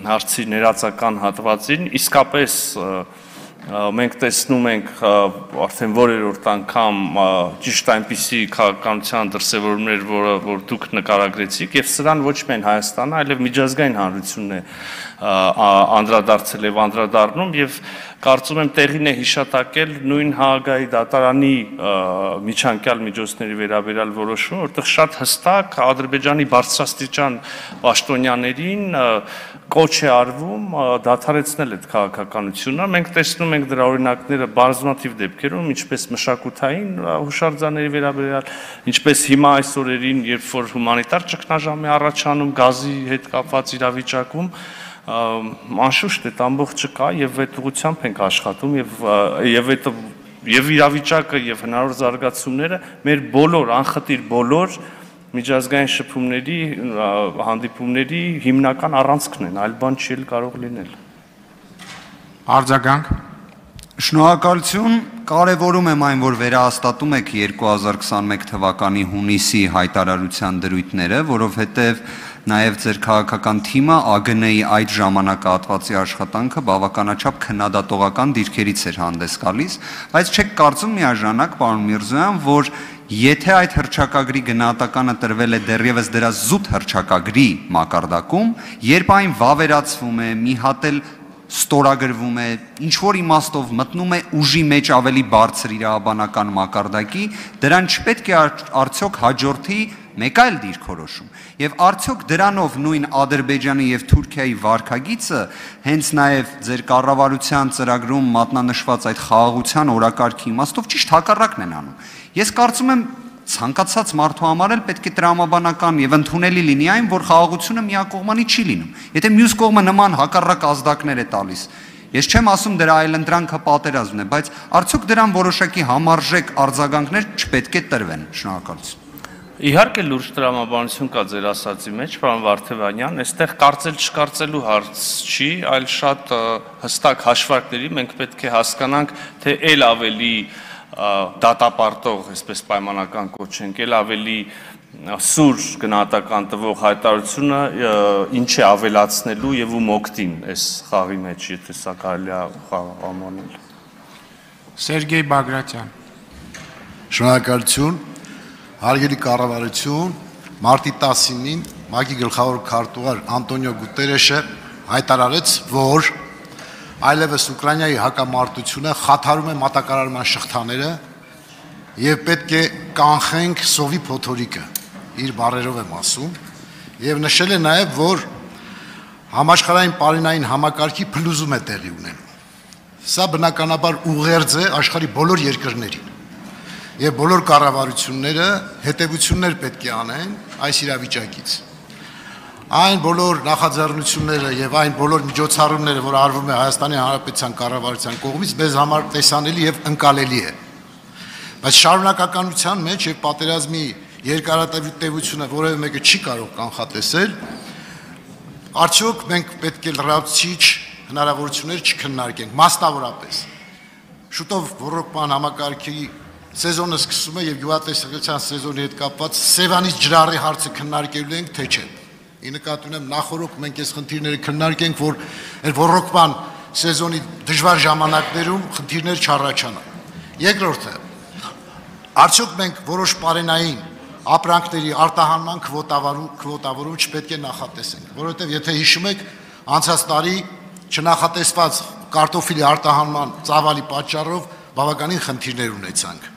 հարցի ներածական հատվածին, իսկապես մենք տեսնում ենք արդեն որերորդ անգամ ճիշտ այնպիսի քաղաքականության դրսևորումներ, որը որ դուք նկարագրեցիք, եւ սրան ոչ միայն Հայաստանը, այլև միջազգային հանրությունն է անդրադարձել եւ անդրադառնում եւ կարծում եմ տեղին է հիշատակել նույն Հաագայի դատարանի միջանկյալ միջոցների վերաբերյալ որոշումը, որտեղ շատ հստակ Ադրբեջանի բարձրաստիճան պաշտոնյաներին կոչ է արվում դադարեցնել այդ քաղաքականությունը։ Մենք տեսնում ենք դրա օրինակները բազմաթիվ դեպքերում, ինչպես մշակութային հուշարձանների վերաբերյալ, ինչպես հիմա այս օրերին, երբ որ հումանիտար ճգնաժամ է առաջանում գազի հետ կապված իրավիճակում, անշուշտ այդ ամբողջը կա եւ այդ ուղությամբ ենք աշխատում եւ եւ այդ եւ իրավիճակը եւ հնարավոր զարգացումները մեր բոլոր անխտիր բոլոր միջազգային շփումների հանդիպումների հիմնական առանցքն են, այլ բան չի կարող լինել։ Արձագանք Շնորհակալություն, կարևորում եմ այն, որ վերահաստատում եք 2021 թվականի հունիսի հայտարարության դրույթները, որովհետև Նաև ձեր քաղաքական թիմը ԱԳՆ-ի այդ ժամանակահատվածի աշխատանքը բավականաչափ քննադատողական դիրքերից էր հանդես գալիս, բայց չեք կարծում միաժամանակ, պարոն Միրզոյան, որ եթե այդ հրճակագրի գնահատականը տրվել է դեռևս դրա զուտ հրճակագրի մակարդակում, երբ այն վավերացվում է, մի հատ էլ ստորագրվում է, ինչ որ իմաստով մտնում է ուժի մեջ ավելի բարձր իրավաբանական մակարդակի, դրան չպետք է արդյոք հաջորդի մեկ այլ դիրքորոշում։ Եվ արդյոք դրանով նույն Ադրբեջանի եւ Թուրքիայի վարկագիծը հենց նաեւ ձեր կառավարության ծրագրում մատնանշված այդ խաղաղության օրակարգի իմաստով ճիշտ հակառակն են անում։ Ես կարծում եմ ցանկացած մարդու համար էլ պետք է տրամաբանական եւ ընդունելի լինի այն, որ խաղաղությունը միակողմանի չի լինում։ Եթե մյուս կողմը նման հակառակ ազդակներ է տալիս, ես չեմ ասում դրա այլընտրանքը պատերազմն է, բայց արդյոք դրան որոշակի համարժեք արձագանքներ չպետք է տրվեն։ Շնորհակալություն։ Իհարկե լուրջ տրամաբանություն կա ձեր ասացի մեջ, պարոն Վարդևանյան, այստեղ կարծել չկարծելու հարց չի, այլ շատ հստակ հաշվարկների մենք պետք է հասկանանք, թե ել ավելի դատապարտող, այսպես պայմանական կոչենք, ել ավելի սուր գնահատական տվող հայտարարությունը ինչ է ավելացնելու եւ ում օգտին այս խաղի մեջ, եթե սա կարելի է խաղամանել։ Սերգեյ Բագրատյան։ Շնորհակալություն։ Հարգելի կառավարություն, մարտի 10-ին ՄԱԿ-ի գլխավոր քարտուղար Անտոնիո Գուտերեշը հայտարարեց, որ այլևս Ուկրաինայի հակամարտությունը խաթարում է մատակարարման շղթաները եւ պետք է կանխենք սովի փոթորիկը իր բարերով եմ ասում եւ նշել է նաեւ որ համաշխարհային պարենային համակարգի փլուզում է տեղի ունենում սա բնականաբար ուղերձ է աշխարհի բոլոր երկրներին եւ բոլոր կառավարությունները հետեւություններ պետք է անեն այս իրավիճակից այն բոլոր նախաձեռնությունները եւ այն բոլոր միջոցառումները, որ արվում է Հայաստանի Հանրապետության կառավարության կողմից, մեզ համար տեսանելի եւ ընկալելի է։ Բայց շարունակականության մեջ եւ պատերազմի երկարատևությունը որևէ մեկը չի կարող կանխատեսել, արդյոք մենք պետք է լրացիչ հնարավորություններ չքննարկենք, մասնավորապես։ Շուտով ռոռոկման համակարգի սեզոնը սկսում է եւ գյուղատնտեսական սեզոնի հետ կապված Սևանից ջրարի հարցը քննարկելու ենք, թե չէ։ Ի նկատի ունեմ նախորոք մենք այս խնդիրները քննարկենք, որ այդ ռոռոկման սեզոնի դժվար ժամանակներում խնդիրներ չառաջանան։ Երկրորդը արդյոք մենք որոշ պարենային ապրանքների արտահանման քվոտավորում քվոտավորում չպետք է նախատեսենք, որովհետև եթե հիշում եք, անցած տարի չնախատեսված կարտոֆիլի արտահանման ծավալի պատճառով բավականին խնդիրներ ունեցանք։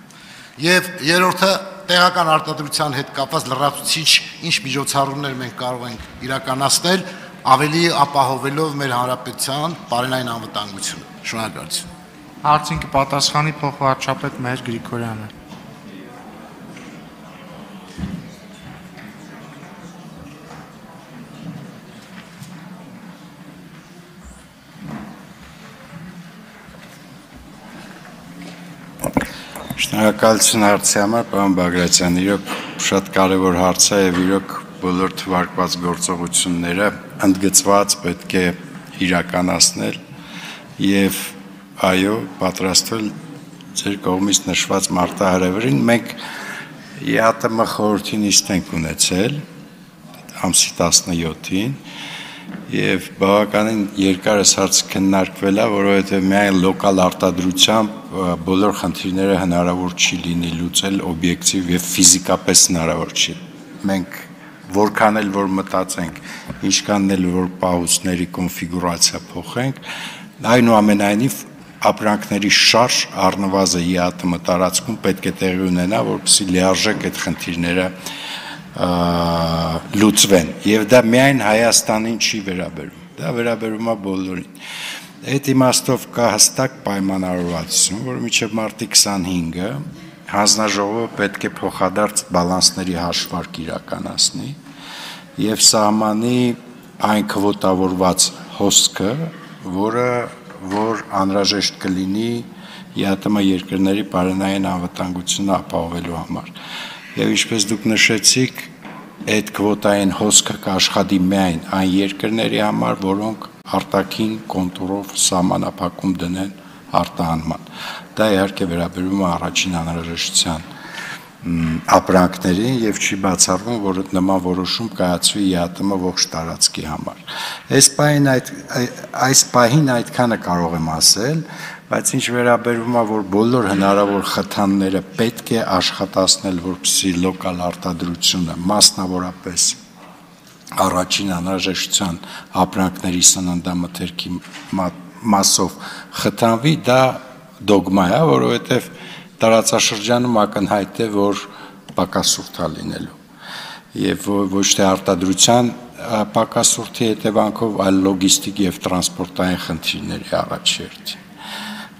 Եվ երրորդը տեղական արտադրության հետ կապված լրացուցիչ ինչ միջոցառումներ մենք կարող ենք իրականացնել, ավելի ապահովելով մեր հանրապետության բարենային անվտանգությունը։ Շնորհակալություն։ Հարցին կպատասխանի փոխվարչապետ Մհեր Գրիգորյանը։ Շնորհակալություն հարցի համար, պարոն Բագրատյան։ Իրոք շատ կարևոր հարց է եւ իրոք բոլոր թվարկված գործողությունները ընդգծված պետք է իրականացնել եւ այո, պատրաստվել ձեր կողմից նշված մարտահրավերին մենք ԵԱՏՄ խորհրդի նիստ ենք ունեցել ամսի 17-ին եւ բավականին երկար է հարց քննարկվել է, որովհետեւ միայն լոկալ արտադրությամբ բոլոր խնդիրները հնարավոր չի լինի լուծել օբյեկտիվ եւ ֆիզիկապես հնարավոր չի։ Մենք որքան էլ որ մտածենք, ինչքան էլ որ պահուստների կոնֆիգուրացիա փոխենք, այնուամենայնիվ ապրանքների շարժ առնվազն ԵԱՏՄ տարածքում պետք է տեղի ունենա, որպեսզի լիարժեք այդ խնդիրները լուծվեն եւ դա միայն Հայաստանին չի վերաբերում դա վերաբերում է բոլորին այդ իմաստով կա հստակ պայմանավորվածություն որ միջև մարտի 25-ը հանձնաժողովը պետք է փոխադարձ բալանսների հաշվարկ իրականացնի եւ սահմանի այն քվոտավորված հոսքը որը որ անհրաժեշտ կլինի ԵԱՏՄ երկրների բարենային անվտանգությունը ապահովելու համար Եվ ինչպես դուք նշեցիք, այդ կվոտային հոսքը կաշխատի միայն այն երկրների համար, որոնք արտաքին կոնտուրով սահմանափակում դնեն արտահանման։ Դա իհարկե վերաբերում է առաջին անհրաժեշտության ապրանքներին եւ չի բացառվում, որ նման որոշում կայացվի ԵԱՏՄ ողջ տարածքի համար։ Այս պահին այդ այս պահին այդքանը կարող եմ ասել, բայց ինչ վերաբերում է որ բոլոր հնարավոր խթանները պետք է աշխատացնել որպեսզի լոկալ արտադրությունը մասնավորապես առաջին անհրաժեշտության ապրանքների սննդամթերքի մասով խթանվի, դա դոգմա է, որովհետև տարածաշրջանում ակնհայտ է, որ պակասուրտ է լինելու եւ ոչ թե արտադրության պակասուրտի հետևանքով, այլ լոգիստիկ եւ տրանսպորտային խնդիրների առաջերտին։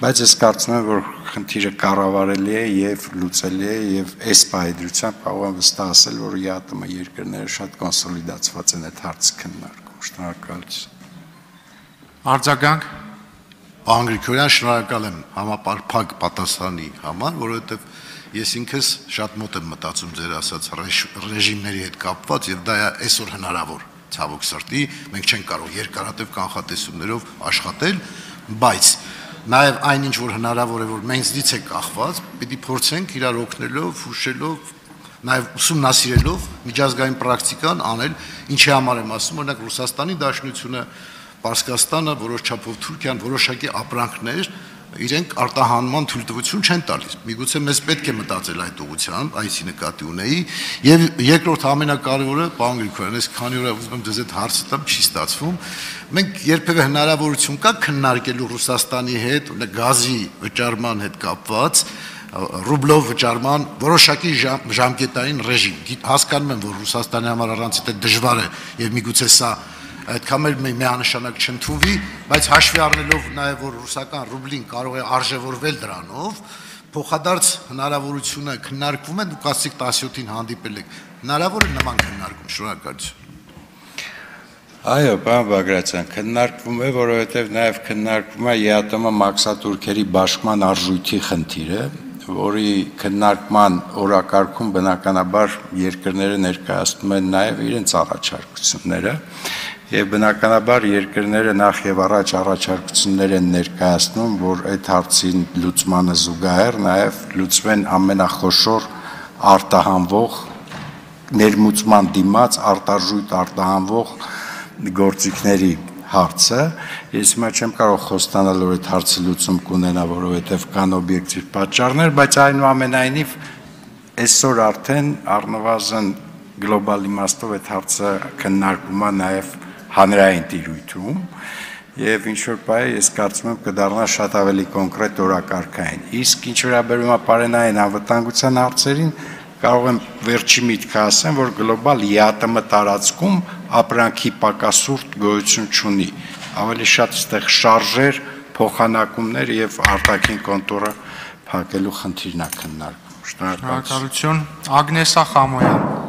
Բայց ես կարծում եմ, որ խնդիրը կառավարելի է եւ լուծելի է եւ այս պահեդրությամբ կարող եմ վստահ ասել, որ ԵԱՏՄ երկրները շատ կոնսոլիդացված են այդ հարցը քննարկում։ Շնորհակալություն։ Արձագանք Պարոն Գրիգորյան, շնորհակալ եմ համապարփակ պատասխանի համար, որովհետեւ ես ինքս շատ մոտ եմ մտածում ձեր ասած ռեժիմների հետ կապված եւ դա այսօր հնարավոր ցավոք սրտի մենք չենք կարող երկարատև կանխատեսումներով աշխատել բայց նաև այնինչ որ հնարավոր է որ մեզնից է կախված, պիտի փորձենք իրար օգնելով, հուշելով, նաև ուսումնասիրելով միջազգային պրակտիկան անել, ինչի համար եմ ասում, օրինակ Ռուսաստանի Դաշնությունը, Պարսկաստանը, որոշ չափով Թուրքիան որոշակի ապրանքներ իրենք արտահանման թույլտվություն չեն տալիս։ Միգուցե մեզ պետք է մտածել այդ ուղղությամբ, այսի նկատի ունեի, եւ երկրորդ ամենակարևորը, պարոն Գրիգորյան, ես քանի օր ուզում եմ դες այդ հարցը տամ, չի ստացվում։ Մենք երբևէ հնարավորություն կա քննարկելու Ռուսաստանի հետ, գազի վճարման հետ կապված ռուբլով վճարման որոշակի ժամ, ժամկետային ռեժիմ։ Հասկանում եմ, որ Ռուսաստանի համար առանց դա դժվար է եւ միգուցե սա այդքան էլ միանշանակ չընդունվի, բայց հաշվի առնելով նաև որ ռուսական ռուբլին կարող է արժևորվել դրանով, փոխադարձ հնարավորությունը քննարկվում է, դուք ասիք 17-ին հանդիպել եք։ Հնարավոր է նման քննարկում, շնորհակալություն։ Այո, պարոն Բագրատյան, քննարկվում է, որովհետև նաև քննարկվում է ԵԱՏՄ մաքսատուրքերի բաշխման արժույթի խնդիրը, որի քննարկման օրակարգում բնականաբար երկրները ներկայացնում են նաև իրենց առաջարկությունները եւ բնականաբար երկրները նախ եւ առաջ առաջարկություններ են ներկայացնում, որ այդ հարցին լուծմանը զուգահեռ նաեւ լուծվեն ամենախոշոր արտահանվող ներմուծման դիմաց արտարժույթ արտահանվող գործիքների հարցը ես հիմա չեմ կարող խոստանալ որ այդ հարցը լուծում կունենա որովհետև կան օբյեկտիվ պատճառներ բայց այնուամենայնիվ այսօր արդեն առնվազն գլոբալ իմաստով այդ հարցը քննարկվում է նաև հանրային տիրույթում եւ ինչ որ բայ ես կարծում եմ կդառնա շատ ավելի կոնկրետ օրակարգային։ Իսկ ինչ վերաբերում է բարենային անվտանգության հարցերին, կարող եմ վերջի միտքը ասեմ, որ գլոբալ ԵԱՏՄ տարածքում ապրանքի պակասուրտ գոյություն չունի։ Ավելի շատ այդտեղ շարժեր, փոխանակումներ եւ արտաքին կոնտորը փակելու խնդիրն է քննարկվում։ Շնորհակալություն։ Ագնեսա Խամոյան։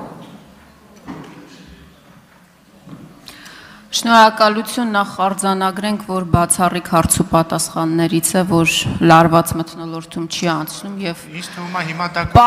Շնորհակալություն նախ արձանագրենք, որ բացառիկ հարցու պատասխաններից է, որ լարված մթնոլորտում չի անցնում եւ Իսկ թվում է հիմա դա